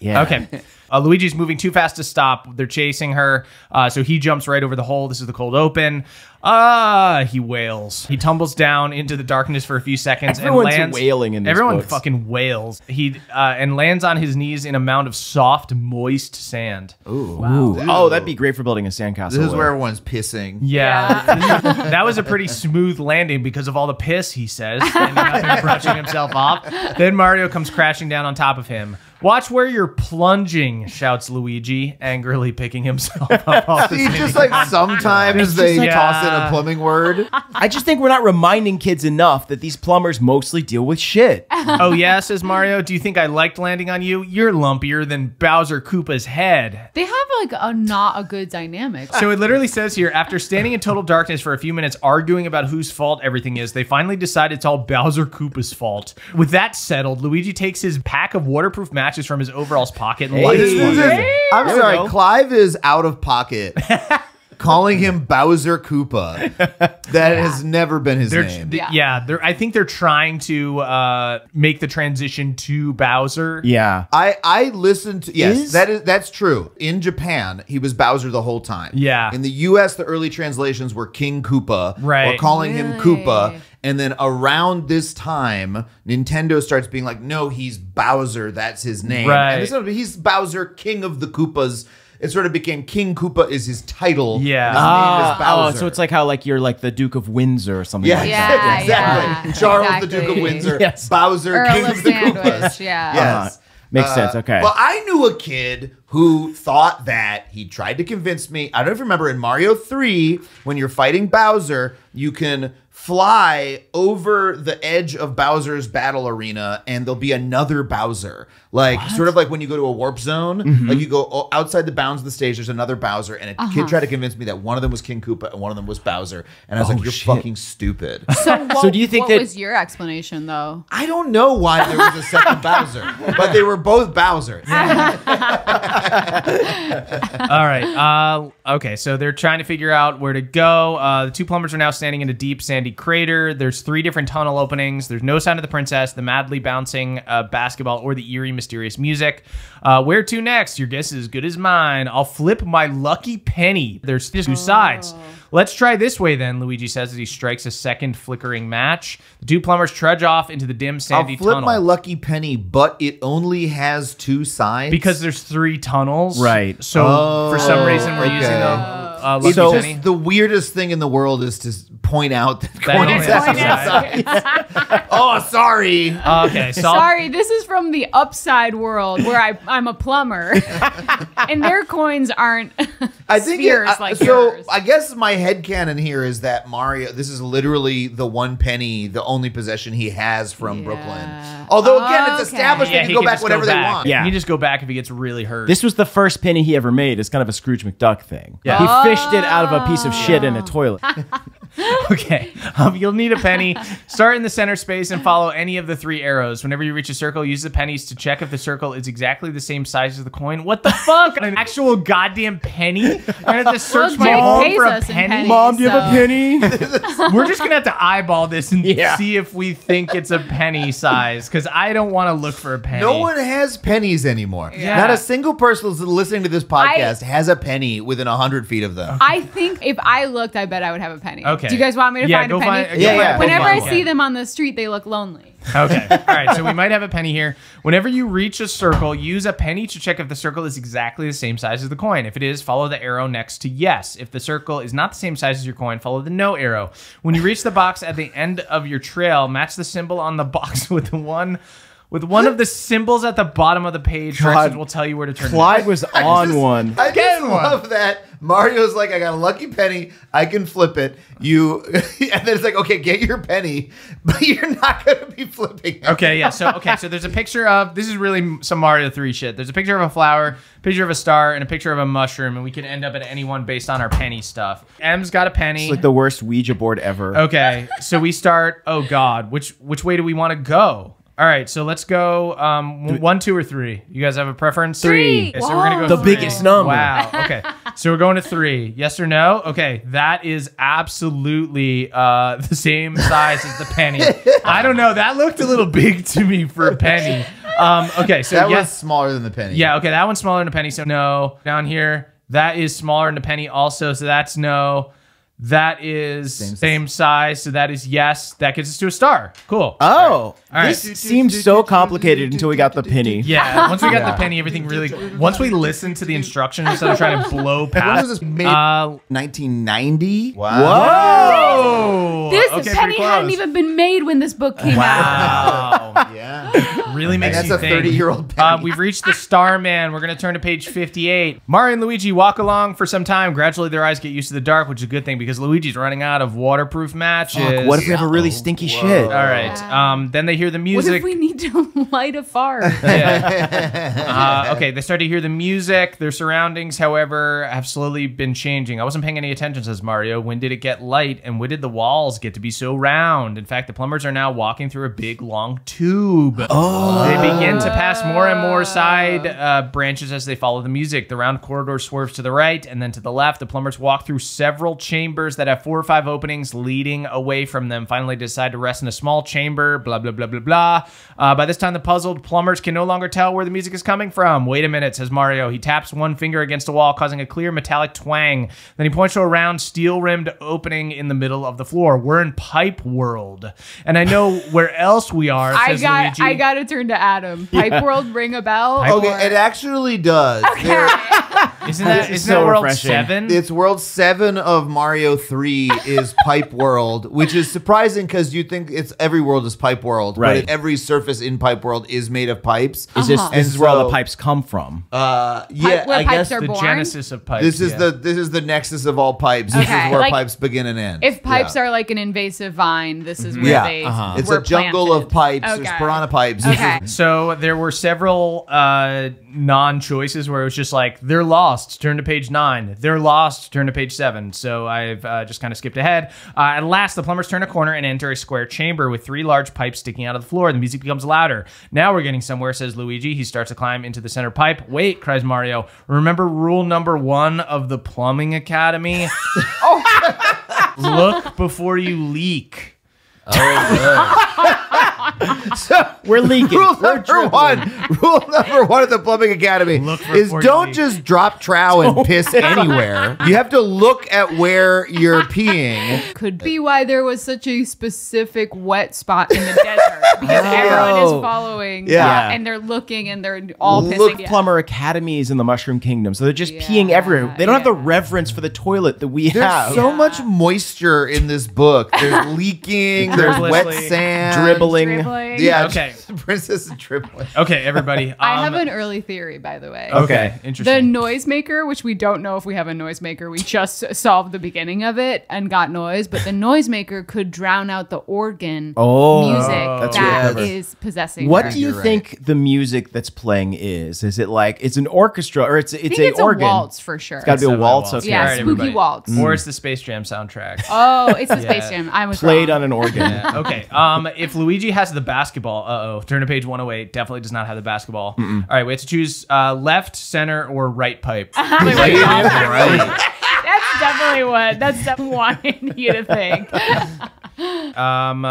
Yeah. Okay. Uh, Luigi's moving too fast to stop. They're chasing her. Uh, so he jumps right over the hole. This is the cold open. Ah, he wails. He tumbles down into the darkness for a few seconds Everyone's and lands. wailing in these Everyone books. fucking wails. He uh, and lands on his knees in a mound of soft, moist sand. Ooh. Oh, that'd be great for building a sandcastle. this is with. where everyone's pissing. Yeah, <laughs> that was a pretty smooth landing because of all the piss he says, standing up and brushing himself off. Then Mario comes crashing down on top of him. Watch where you're plunging, shouts Luigi, angrily picking himself up off the See, sandy just like sometimes they like- toss in Yeah. a uh, plumbing word. <laughs> I just think we're not reminding kids enough that these plumbers mostly deal with shit. <laughs> Oh yeah, says Mario. Do you think I liked landing on you? You're lumpier than Bowser Koopa's head. They have like a not a good dynamic. So it literally says here, after standing in total darkness for a few minutes arguing about whose fault everything is, they finally decide it's all Bowser Koopa's fault. With that settled, Luigi takes his pack of waterproof matches from his overalls pocket and lights one. This I'm There sorry. Clive is out of pocket. <laughs> calling him Bowser Koopa. <laughs> That has never been his They're, name. th- yeah, they're. I think they're trying to uh, make the transition to Bowser. Yeah. I I listened to yes, Is- that is that's true. In Japan, he was Bowser the whole time. Yeah. In the U.S., the early translations were King Koopa, Right. or calling him Koopa. And then around this time, Nintendo starts being like, "No, he's Bowser. That's his name." Right. And this he's Bowser, King of the Koopas. It sort of became King Koopa is his title. Yeah. His name Ah, is oh, so it's like how like you're like the Duke of Windsor or something Yeah, like Yeah, <laughs> that. exactly. yeah, Charles, the Duke of. Windsor. <laughs> Yes. Bowser, Earl King of of the Sandwich. Koopas. Yeah. Yes. Uh, makes sense. Okay. Well, I knew a kid who thought that he tried to convince me. I don't know if you remember in Mario 3, when you're fighting Bowser, you can fly over the edge of Bowser's battle arena and there'll be another Bowser. Like, sort of like when you go to a warp zone, Mm-hmm. like you go outside the bounds of the stage, there's another Bowser. And a Uh-huh. kid tried to convince me that one of them was King Koopa and one of them was Bowser. And I was Oh, like, you're shit. fucking stupid. <laughs> So, what, do you think what that- was your explanation though? I don't know why there was a second Bowser, but they were both Bowsers. <laughs> All right. Uh, okay, so they're trying to figure out where to go. Uh, the two plumbers are now standing in a deep sandy crater. There's three different tunnel openings. There's no sign of the princess, the madly bouncing uh, basketball, or the eerie, mysterious music. Uh, where to next? Your guess is as good as mine. I'll flip my lucky penny. There's two sides. Let's try this way then, Luigi says as he strikes a second flickering match. The two plumbers trudge off into the dim sandy I'll flip tunnel. my lucky penny, but it only has two sides. because there's three tunnels. Right. So for some reason we're okay. using the uh, lucky it's So- penny. just the weirdest thing in the world is to s- point out that That coins only have has two two sides. sides. <laughs> oh, sorry. Oh, okay, so I'll- Sorry, this is from the upside world where I, I'm a plumber, <laughs> and their coins aren't I think it- spheres I- like so. yours. I guess my head headcanon here is that Mario. This is literally the one penny, the only possession he has from Yeah. Brooklyn. Although again, it's established yeah, they he can go can back just whenever go they want. Yeah. He can just go back if he gets really hurt. This was the first penny he ever made. It's kind of a Scrooge McDuck thing. Yeah. He fished it out of a piece of shit in a oh. toilet. <laughs> <laughs> okay. Um, you'll need a penny. Start in the center space and follow any of the three arrows. Whenever you reach a circle, use the pennies to check if the circle is exactly the same size as the coin. What the fuck? An actual goddamn penny? I'm gonna have to search Well, my Jake home pays for a us in penny. pennies. Mom, do you have a So- penny? <laughs> We're just gonna have to eyeball this and Yeah. see if we think it's a penny size because I don't want to look for a penny. No one has pennies anymore. Yeah. Not a single person who's listening to this podcast has a penny within hundred feet of them. I think if I looked, I bet I would have a penny. Okay. Do you guys want me to Yeah, find a penny? find- Yeah, yeah, go Whenever I see them on the street, they look lonely. Okay. <laughs> All right. So we might have a penny here. Whenever you reach a circle, use a penny to check if the circle is exactly the same size as the coin. If it is, follow the arrow next to yes. If the circle is not the same size as your coin, follow the no arrow. When you reach the box at the end of your trail, match the symbol on the box <laughs> with the one with one of the <laughs> symbols at the bottom of the page. God. Directions will tell you where to turn. Clyde was <laughs> on one. I just one. love that Mario's like, I got a lucky penny. I can flip it. You, <laughs> and then it's like, okay, get your penny, but you're not going to be flipping. it. Okay, yeah. So okay, so there's a picture of this is really some Mario Three shit. There's a picture of a flower, picture of a star, and a picture of a mushroom, and we can end up at any one based on our penny stuff. M's got a penny. It's like the worst Ouija board ever. Okay, so we start. Oh God, which which way do we want to go? All right, so let's go. Um, w- one, two, or three. You guys have a preference? Three. Okay, so we're gonna go The three. biggest number. Wow. Okay, so we're going to three. Yes or no? Okay, that is absolutely uh, the same size as the penny. <laughs> I don't know. That looked a little big to me for a penny. Um, okay, so That yes, was smaller than the penny. yeah, okay, that one's smaller than a penny, so no. Down here, that is smaller than a penny also, so that's no. That is same, size, so that is yes. That gets us to a star. Cool. Oh, right. this seemed so complicated until we got the penny. <laughs> yeah, once we got the penny, everything really. Once we listened to the instructions instead of trying to blow past. When past. was this made? Uh, 1990. Wow. whoa! This Okay, penny hadn't even been made when this book came out. Wow. <laughs> Yeah. <laughs> really makes that's you a think. 30-year-old Uh, we've reached the Starman. We're going to turn to page 58. Mario and Luigi walk along for some time. Gradually, their eyes get used to the dark, which is a good thing because Luigi's running out of waterproof matches. Fuck, what if we have a really stinky shit? All right. Um, then they hear the music. What if we need to <laughs> light a fire? <laughs> <laughs> uh, okay, they start to hear the music. Their surroundings, however, have slowly been changing. I wasn't paying any attention, says Mario. When did it get light, and when did the walls get to be so round? In fact, the plumbers are now walking through a big, long tube. Oh. They begin to pass more and more side uh, branches as they follow the music. The round corridor swerves to the right and then to the left. The plumbers walk through several chambers that have four or five openings leading away from them. Finally, decide to rest in a small chamber. Blah blah blah blah blah. Uh, by this time, the puzzled plumbers can no longer tell where the music is coming from. Wait a minute, says Mario. He taps one finger against a wall, causing a clear metallic twang. Then he points to a round, steel-rimmed opening in the middle of the floor. We're in Pipe World, and I know where else we are. I got Luigi. I got to turn to Adam. Pipe World ring a bell. Pipe- Okay, it actually does. There- <laughs> Isn't that, This is isn't so that World refreshing. Seven? it's World 7 of Mario 3 is Pipe World, which is surprising because you think it's every world is Pipe World, Right. but every surface in Pipe World is made of pipes. Is this Uh-huh. this And is where all the pipes come from? Uh, yeah, where I pipes guess are the born? genesis of pipes. this is yeah. the this is the nexus of all pipes. This Okay, is where like, pipes begin and end. If pipes Yeah. are like an invasive vine, this is where yeah, they uh-huh. it's were a jungle planted. of pipes. There's piranha pipes. Okay. <laughs> So there were several uh, non-choices where it was just like they're lost. Turn to page nine. They're lost. Turn to page seven. So I've uh, just kind of skipped ahead. Uh, at last, the plumbers turn a corner and enter a square chamber with three large pipes sticking out of the floor. The music becomes louder. Now we're getting somewhere, says Luigi. He starts to climb into the center pipe. Wait, cries Mario. Remember rule number one of the Plumbing Academy? oh. <laughs> Look before you leak. <laughs> We're leaking. Rule We're number dribbling. one. Rule number one of the plumbing academy is don't just drop trow and oh. piss <laughs> anywhere. You have to look at where you're peeing. Could be why there was such a specific wet spot in the desert <laughs> because oh. everyone is Oh. following. Yeah. and they're looking and they're all pissing. Look, yeah. plumber academies in the Mushroom Kingdom, so they're just peeing everywhere. They don't have the reverence for the toilet that we There's have. so much moisture in this book. There's leaking. There's wet sand. Dribbling. Dribbling. Yeah. Okay. <laughs> Princess and dribbling. Okay, everybody. <laughs> I have um, an early theory, by the way. Okay, interesting. The noisemaker, which we don't know if we have a noisemaker, we just solved the beginning of it and got noise, but the noisemaker could drown out the organ Oh, music that's that really is possessing What her. do you You're right. think the music that's playing is? Is it like it's an orchestra or it's I it's think a it's organ? a waltz for sure. It's got to be a waltz. waltz. Okay. yeah, All right, spooky everybody. waltz. Or it's the Space Jam soundtrack. Oh, it's the <laughs> Yeah. Space Jam. I was Played wrong. on an organ. Yeah, okay. Um, if Luigi has the basketball, uh oh, turn to page 108. Definitely does not have the basketball. All right, we have to choose uh, left, center, or right pipe. <laughs> Like, what- right. that's definitely what. That's definitely wanting you to think. <laughs> Um,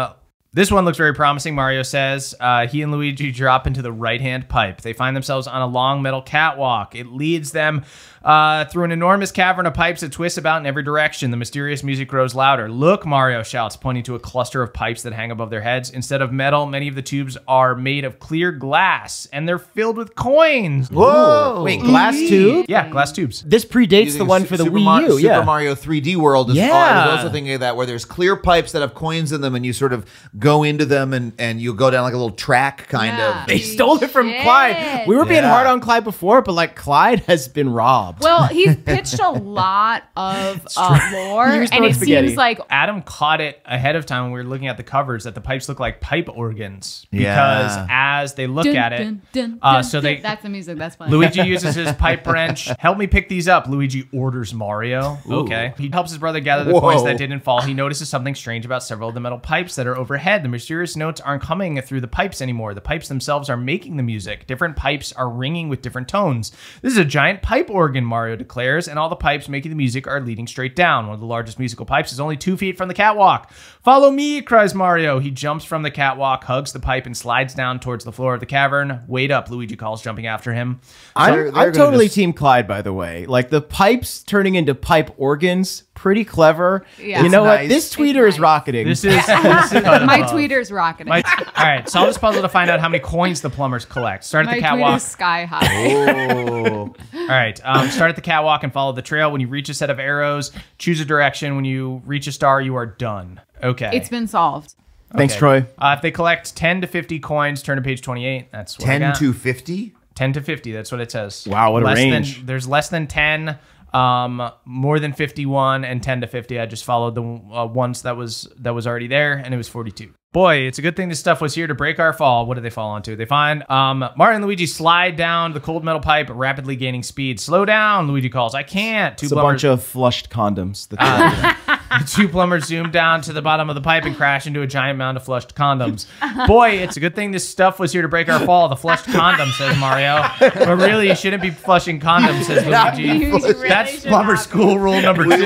this one looks very promising. Mario says uh, he and Luigi drop into the right hand pipe. They find themselves on a long metal catwalk. It leads them Uh, through an enormous cavern of pipes that twist about in every direction, the mysterious music grows louder. Look, Mario shouts, pointing to a cluster of pipes that hang above their heads. Instead of metal, many of the tubes are made of clear glass, and they're filled with coins. Whoa! Wait, glass tube? Yeah, glass tubes. This predates Using the one for the Super Wii Mar- U. Super yeah. Mario 3D World is Yeah. I was also thinking of that where there's clear pipes that have coins in them and you sort of go into them and, and you go down like a little track kind Yeah. of. They stole it from Shit. Clyde. We were being hard on Clyde before, but like Clyde has been robbed. Well, he's <laughs> pitched a lot of uh, lore, Here's and it spaghetti. seems like Adam caught it ahead of time when we were looking at the covers that the pipes look like pipe organs because Yeah. as they look dun, at it, dun, dun, uh, dun, so dun. they that's the music. That's funny. Luigi uses his <laughs> pipe wrench. Help me pick these up. Luigi orders Mario. Okay. He helps his brother gather the Whoa. coins that didn't fall. He notices something strange about several of the metal pipes that are overhead. The mysterious notes aren't coming through the pipes anymore. The pipes themselves are making the music. Different pipes are ringing with different tones. This is a giant pipe organ, Mario declares, and all the pipes making the music are leading straight down. One of the largest musical pipes is only two feet from the catwalk. Follow me, cries Mario. He jumps from the catwalk, hugs the pipe, and slides down towards the floor of the cavern. Wait up, Luigi calls, jumping after him. I'm, they're- they're I'm totally just- Team Clyde, by the way. Like the pipes turning into pipe organs, pretty clever. Yeah. You know It's what? This tweeter It's is rocketing. This is, this is <laughs> My tweeter's rocking it. My, all right, solve this puzzle to find out how many coins the plumbers collect. Start at My the tweeter's catwalk. sky high. <laughs> All right, um, <laughs> start at the catwalk and follow the trail. When you reach a set of arrows, choose a direction. When you reach a star, you are done. Okay. It's been solved. Thanks, Okay. Troy. Uh, if they collect 10 to 50 coins, turn to page 28. That's what I 10 got. to 50? 10 to 50. That's what it says. Wow, what a less range. Than, there's less than 10, um, more than 51, and 10 to 50. I just followed the uh, ones that was that was already there, and it was 42. Boy, it's a good thing this stuff was here to break our fall. What did they fall onto? They find um, Mario and Luigi slide down the cold metal pipe, rapidly gaining speed. Slow down, Luigi calls. I can't. Two It's a bunch of flushed condoms. <laughs> That <laughs> the two plumbers zoom down to the bottom of the pipe and crash into a giant mound of flushed condoms. Boy, it's a good thing this stuff was here to break our fall. The flushed condom, says Mario. But really, you shouldn't be flushing condoms, says Luigi. You really That's plumber not. school rule number two. <laughs>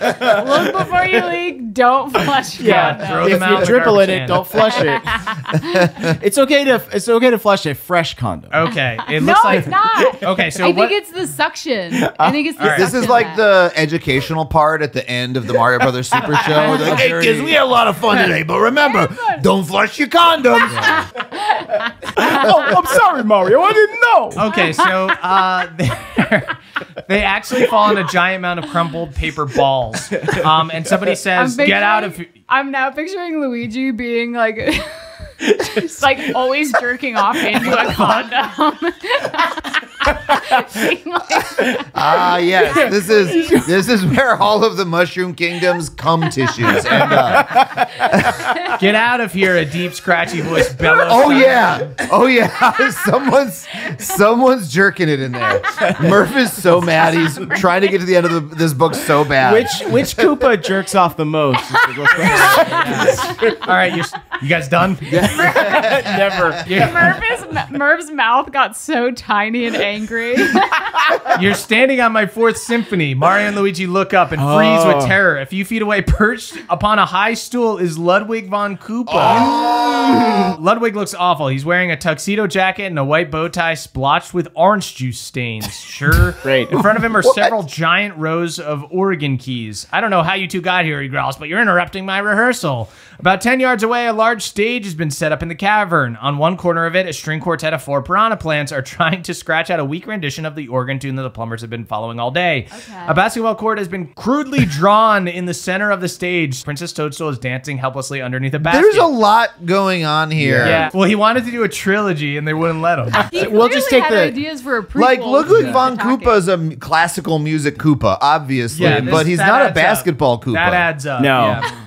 Look before you leak. Don't flush. Yeah, condoms. throw if them out you the dribble in it, can. don't flush it. <laughs> it's okay to it's okay to flush a fresh condom. Okay, it No, looks like it's not. okay. So I think it's the suction. I think it's the Alright. This is like that- the educational part at the end of the Mario Brothers Super <laughs> Show. They're like, hey kids, we had a lot of fun today, but remember, don't flush your condoms. <laughs> oh, I'm sorry, Mario. I didn't know. Okay, so uh, <laughs> they're- actually fall in a giant amount of crumpled paper balls, um, and somebody says, "Get out of." picturing- I'm now picturing Luigi being like, just like always jerking off into a condom. Being like, Ah, yes, this is <laughs> this is where all of the Mushroom Kingdom's cum tissues end up. <laughs> Get out of here! A deep, scratchy voice bellows. Oh from- yeah, oh yeah. <laughs> someone's someone's jerking it in there. Murph is so mad. He's trying to get to the end of the, this book so bad. Which which Koopa jerks off the most? is the real question. All right, you're, you guys done? Never. Murph's, Murph's mouth got so tiny and angry. <laughs> You're standing on my fourth symphony. Mario and Luigi look up and freeze Oh. with terror. A few feet away, <laughs> perched upon a high stool, is Ludwig von Koopa. Oh. Ludwig looks awful. He's wearing a tuxedo jacket and a white bow tie splotched with orange juice stains. Sure. <laughs> Great. In front of him are several giant rows of organ keys. I don't know how you two got here, he growls, but you're interrupting my rehearsal. About 10 yards away, a large stage has been set up in the cavern. On one corner of it, a string quartet of four piranha plants are trying to scratch out a weak rendition of the organ tune that the plumbers have been following all day. A basketball court has been crudely drawn in the center of the stage. Princess Toadstool is dancing helplessly underneath a basket. There's a lot going on here. yeah. Well, he wanted to do a trilogy and they wouldn't let him. <laughs> We'll just take had the- ideas for a prequel. Like Ludwig to von Talking. Koopa is a m- classical music Koopa, obviously, Yeah, this- but he's not a adds up. basketball Koopa. That adds up. No. yeah.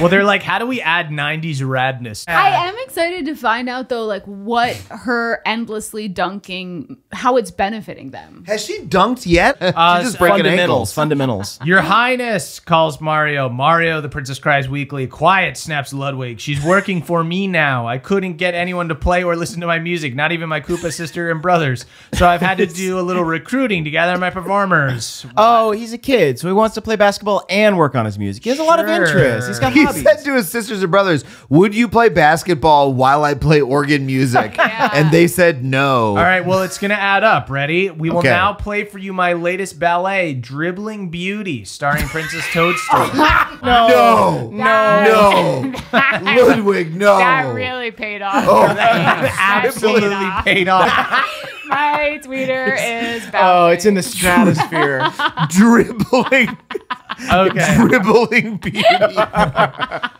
Well, they're like, how do we add 90s radness? I am excited to find out though, like what her endlessly dunking, how it's benefiting them. Has she dunked yet? Uh, <laughs> She's just breaking fundamentals. ankles. Fundamentals. <laughs> Your Highness calls Mario. Mario, the princess cries weakly. Quiet, snaps Ludwig. She's working for me now. I couldn't get anyone to play or listen to my music, not even my Koopa sister and brothers. So I've had to <laughs> do a little recruiting to gather my performers. Oh, he's a kid, so he wants to play basketball and work on his music. He has a lot of Sure. interests. He's got have he hobbies. said to his sisters and brothers, "Would you play basketball while I play organ music?" <laughs> And they said no. All right, well, it's going to add up. Ready? We will Okay. now play for you my latest ballet, Dribbling Beauty, starring Princess Toadstool. <laughs> No, no, no, <laughs> Ludwig, no. That really paid off. Oh, Absolutely paid off. My tweeter is Oh, it's in the stratosphere. <laughs> dribbling, Okay. dribbling beauty. <laughs>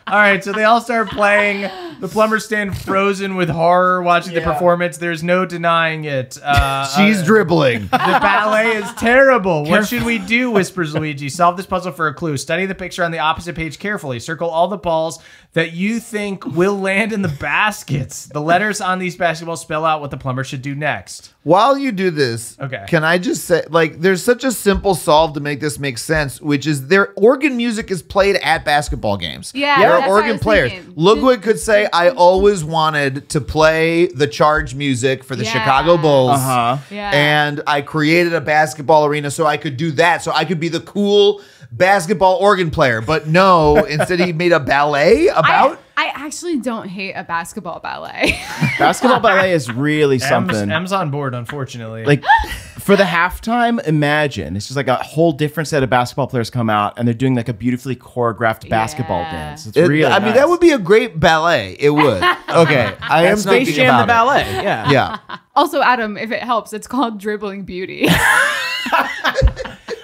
All right, so they all start playing. The plumbers stand frozen with horror watching the performance. There's no denying it. Uh, <laughs> She's uh, dribbling. The ballet is terrible. What should we do? Whispers Luigi. Solve this puzzle for a clue. Study the picture on the opposite page carefully. Circle all the balls that you think will land in the baskets. The letters on these basketballs spell out what the plumber should do next. While you do this, Okay. can I just say, like, there's such a simple solve to make this make sense, which is their organ music is played at basketball games. Yeah, there are organ players. thinking. Ludwig could say, "I always wanted to play the charge music for the Yeah. Chicago Bulls." Uh-huh. Yeah. And I created a basketball arena so I could do that. So I could be the cool basketball organ player. But no, <laughs> instead he made a ballet about. I, I actually don't hate a basketball ballet. <laughs> Basketball ballet is really M's, something. M's on board, unfortunately. like for the halftime, imagine it's just like a whole different set of basketball players come out and they're doing like a beautifully choreographed basketball Yeah. dance. It's It- really. I mean, nice. that would be a great ballet. It would. <laughs> Okay, I am That's Space thinking Jam the about ballet. Yeah. it. Yeah. also, Adam, if it helps, it's called dribbling beauty. <laughs>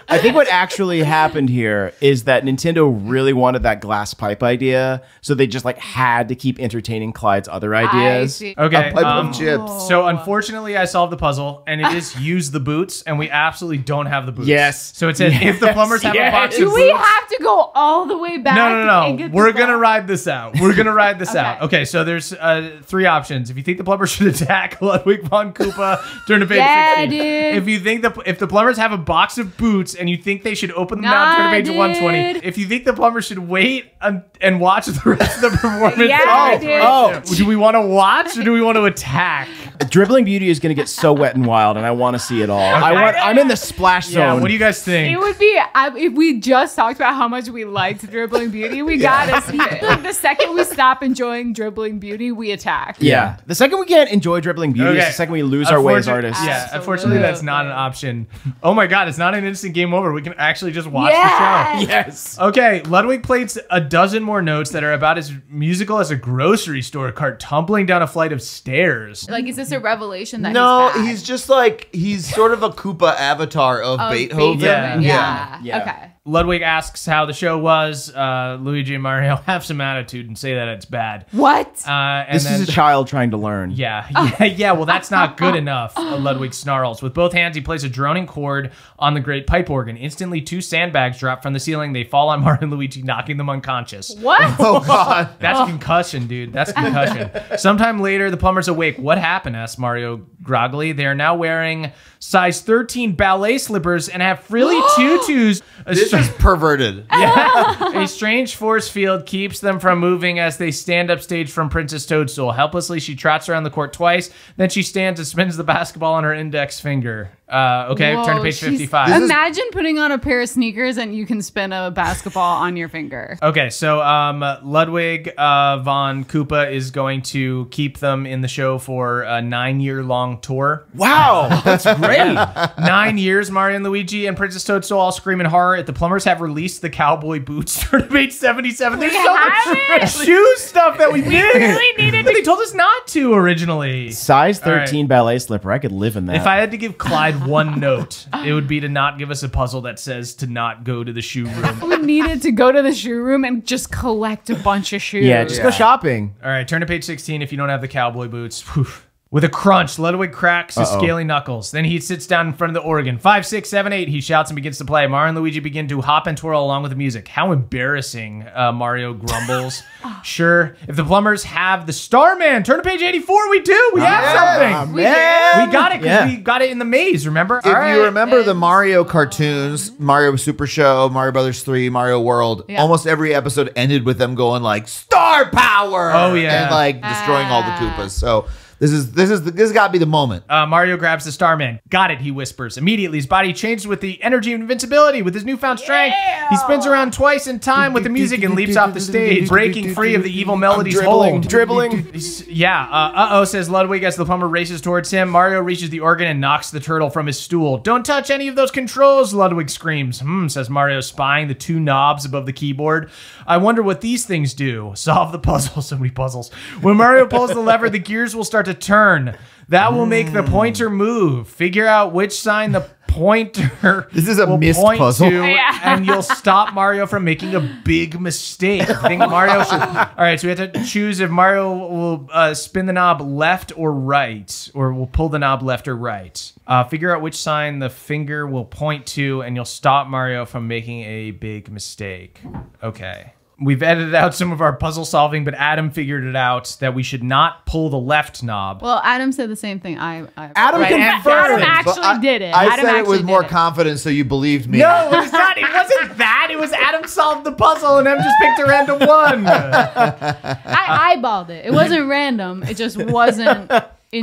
I think what actually happened here is that Nintendo really wanted that glass pipe idea, so they just like had to keep entertaining Clyde's other I ideas. see. okay. A pipe um, of chips. So unfortunately, I solved the puzzle, and it is <laughs> use the boots, and we absolutely don't have the boots. Yes. So it says if the plumbers have yes. a box Do of we boots. have to go all the way back? No, no, and no, get no. We're gonna ball? ride this out. We're gonna ride this <laughs> Okay. out. Okay, so there's uh, three options. If you think the plumber should attack <laughs> Ludwig von Koopa, turn to page Yeah, 16. dude. If you think the if the plumbers have a box of boots and you think they should open them Nah, out, turn to page dude. 120. If you think the plumber should wait and watch the rest of the <laughs> performance, Yeah, oh. Oh. do we want to watch or do we want to attack? Dribbling Beauty is going to get so wet and wild, and I want to see it all. I want. I'm in the splash Yeah, zone. what do you guys think? It would be I, if we just talked about how much we liked dribbling beauty. We gotta see it. The second we stop enjoying dribbling beauty, we attack. Yeah. The second we can't enjoy dribbling beauty is the second we lose our way as artists. Yeah, unfortunately, that's not an option. Oh my god, it's not an instant game over. We can actually just watch the show. Yes. Okay, Ludwig plays a dozen more notes that are about as musical as a grocery store cart tumbling down a flight of stairs. Like, is this a revelation that No, he's, bad? he's just like he's sort of a Koopa avatar of Oh, Beethoven. Yeah. Yeah. Yeah. Okay. Ludwig asks how the show was. Uh, Luigi and Mario <laughs> have some attitude and say that it's bad. What? Uh, and This then, is a child trying to learn. Yeah, <laughs> yeah, yeah. Well, that's not good enough. uh, Ludwig snarls. With both hands, he plays a droning chord on the great pipe organ. Instantly, two sandbags drop from the ceiling. They fall on <laughs> Mario and Luigi, knocking them unconscious. what? Oh God. That's concussion, dude. That's concussion. Sometime later, the plumber's awake. What happened? asks Mario groggily. They are now wearing size 13 ballet slippers and have frilly <gasps> tutus. This str- perverted. <laughs> yeah. A strange force field keeps them from moving as they stand upstage from Princess Toadstool. Helplessly, she trots around the court twice. Then she stands and spins the basketball on her index finger. Uh, okay, turn to page she's- 55. Is- Imagine putting on a pair of sneakers and you can spin a basketball on your finger. Okay, so um, Ludwig uh, von Koopa is going to keep them in the show for a nine-year-long tour. Wow, that's <laughs> great. Nine years, Mario and Luigi and Princess Toadstool all scream in horror. at the plumbers have released the cowboy boots, turn to page seventy-seven. There's so much shoe stuff that we missed. really needed but they told us not to originally. Size All right. 13 ballet slipper. I could live in that. If I had to give Clyde one note, it would be to not give us a puzzle that says to not go to the shoe room. We needed to go to the shoe room and just collect a bunch of shoes. yeah, just go shopping. All right, turn to page 16 if you don't have the cowboy boots. Whew. With a crunch, Ludwig cracks his Uh-oh. scaly knuckles. Then he sits down in front of the organ. Five, six, seven, eight. He shouts and begins to play. Mario and Luigi begin to hop and twirl along with the music. How embarrassing, uh, Mario grumbles. <laughs> sure, if the plumbers have the Starman, turn to page 84. We do. We have something. We Man. We got it because Yeah. we got it in the maze, remember? If All right. you remember the Mario cartoons, Mario Super Show, Mario Brothers 3, Mario World, Yeah. almost every episode ended with them going like star power. Oh, yeah. And like destroying all the. Koopas. So This is this is this has got to be the moment. Uh, Mario grabs the Starman. Got it, he whispers. Immediately, his body changes with the energy of invincibility. With his newfound strength, he spins around twice in time with the music and leaps off the stage, breaking free of the evil melody's dribbling, hold. dribbling. He's- Yeah, uh oh, says Ludwig as the plumber races towards him. Mario reaches the organ and knocks the turtle from his stool. Don't touch any of those controls, Ludwig screams. Hmm, says Mario, spying the two knobs above the keyboard. I wonder what these things do. Solve the <laughs> puzzle. So many puzzles. When Mario pulls the lever, the gears will start to turn. That will make the pointer move. Figure out which sign the pointer <laughs> This is a will missed point puzzle. to, <laughs> Yeah. and you'll stop Mario from making a big mistake. I think Mario should. <laughs> All right, so we have to choose if Mario will uh, spin the knob left or right, or will pull the knob left or right. Uh, figure out which sign the finger will point to, and you'll stop Mario from making a big mistake. Okay. We've edited out some of our puzzle solving, but Adam figured it out that we should not pull the left knob. Well, Adam said the same thing. I, I Adam Right, confirmed. Adam actually I- did it. I Adam said it with more it. confidence, so you believed me. no, it was not. It wasn't that. It was Adam solved the puzzle, and Em just picked a random one. I eyeballed it. It wasn't random. It just wasn't.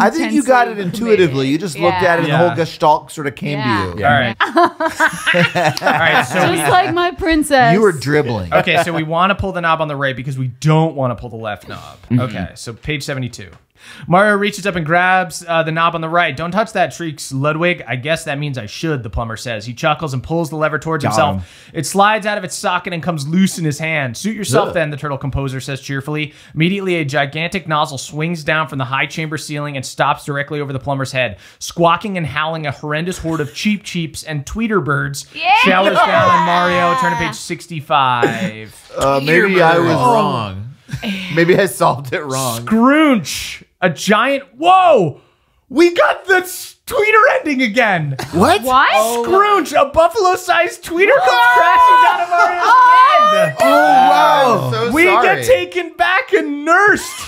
I think you got it intuitively. made. You just looked at it, and Yeah. the whole gestalt sort of came Yeah. to you. All right. <laughs> All right. So Just like my princess. You were dribbling. okay, so we want to pull the knob on the right because we don't want to pull the left knob. Mm-hmm. Okay, so page 72. Mario reaches up and grabs uh, the knob on the right. Don't touch that, shrieks Ludwig. I guess that means I should, the plumber says. He chuckles and pulls the lever towards himself. him. It slides out of its socket and comes loose in his hand. Suit yourself Ugh. then, the turtle composer says cheerfully. Immediately, a gigantic nozzle swings down from the high chamber ceiling and stops directly over the plumber's head. Squawking and howling, a horrendous horde of cheep cheeps and tweeter birds yeah! showers <laughs> down on Mario. Turn to page 65. Uh, maybe I was wrong. maybe I solved it wrong. Scroonch, a giant. Whoa! We got the tweeter ending again. What? What? Scrooge, a buffalo-sized tweeter comes crashing down on Mario's oh, head. Oh, wow. So we sorry. get taken back and nursed.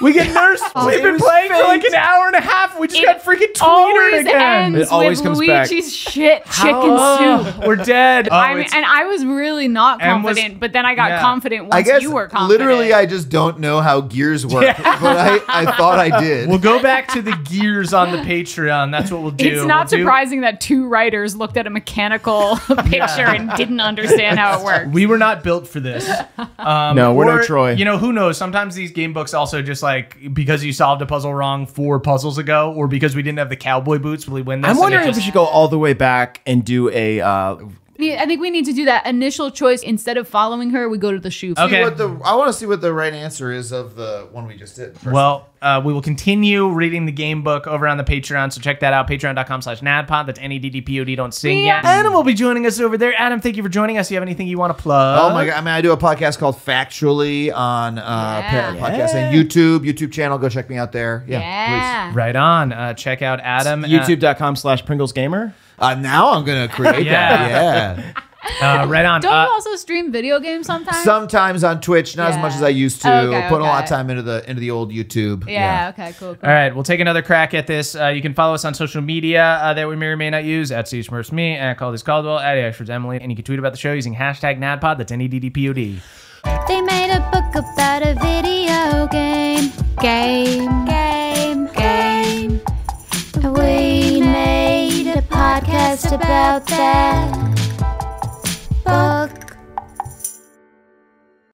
We get nursed. We've been was playing for like an hour and a half. We just It got freaking tweetered always again. ends It always with comes back. Luigi's shit chicken Oh, soup. <laughs> We're dead. Oh, I mean, and I was really not Em was- confident, but then I got yeah. confident once I guess you were confident. literally, I just don't know how gears work, <laughs> but I, I thought I did. we'll go back to the gears on the Patreon. That's what we'll do. It's not We'll do- surprising that two writers looked at a mechanical <laughs> picture and didn't understand how it worked. We were not built for this. Um, No, we're no Troy. You know, who knows? Sometimes these game books also just like because you solved a puzzle wrong four puzzles ago, or because we didn't have the cowboy boots, will we win this? I'm wondering if just- we should go all the way back and do a. Uh, I think we need to do that initial choice instead of following her. We go to the shoe. Okay. What the, I want to see what the right answer is of the one we just did. first. Well, uh, we will continue reading the game book over on the Patreon, so check that out. Patreon.com slash NADDPOD. That's N-E-D-D-P-O-D. Don't sing Yeah. yet. Adam will be joining us over there. Adam, thank you for joining us. Do you have anything you want to plug? Oh my god! I mean, I do a podcast called Factually on uh, Yeah. pa- podcast and YouTube, YouTube channel. Go check me out there. Yeah, Yeah. Right on. Uh, check out Adam. YouTube.com slash Pringles Gamer. Uh, now I'm gonna create that. Yeah. Uh, right on. Don't Uh, you also stream video games sometimes? Sometimes on Twitch, not as Yeah. much as I used to. Okay, Putting a lot of okay. time into the into the old YouTube. yeah, Okay. Cool. cool. All right, we'll take another crack at this. Uh, you can follow us on social media uh, that we may or may not use at Smurfs Me, at Call This Caldwell, at Ashford's Emily, and you can tweet about the show using hashtag NADDPOD. That's N-E-D-D-P-O-D. They made a book about a video game. Game, game, game. And we made a podcast about that book.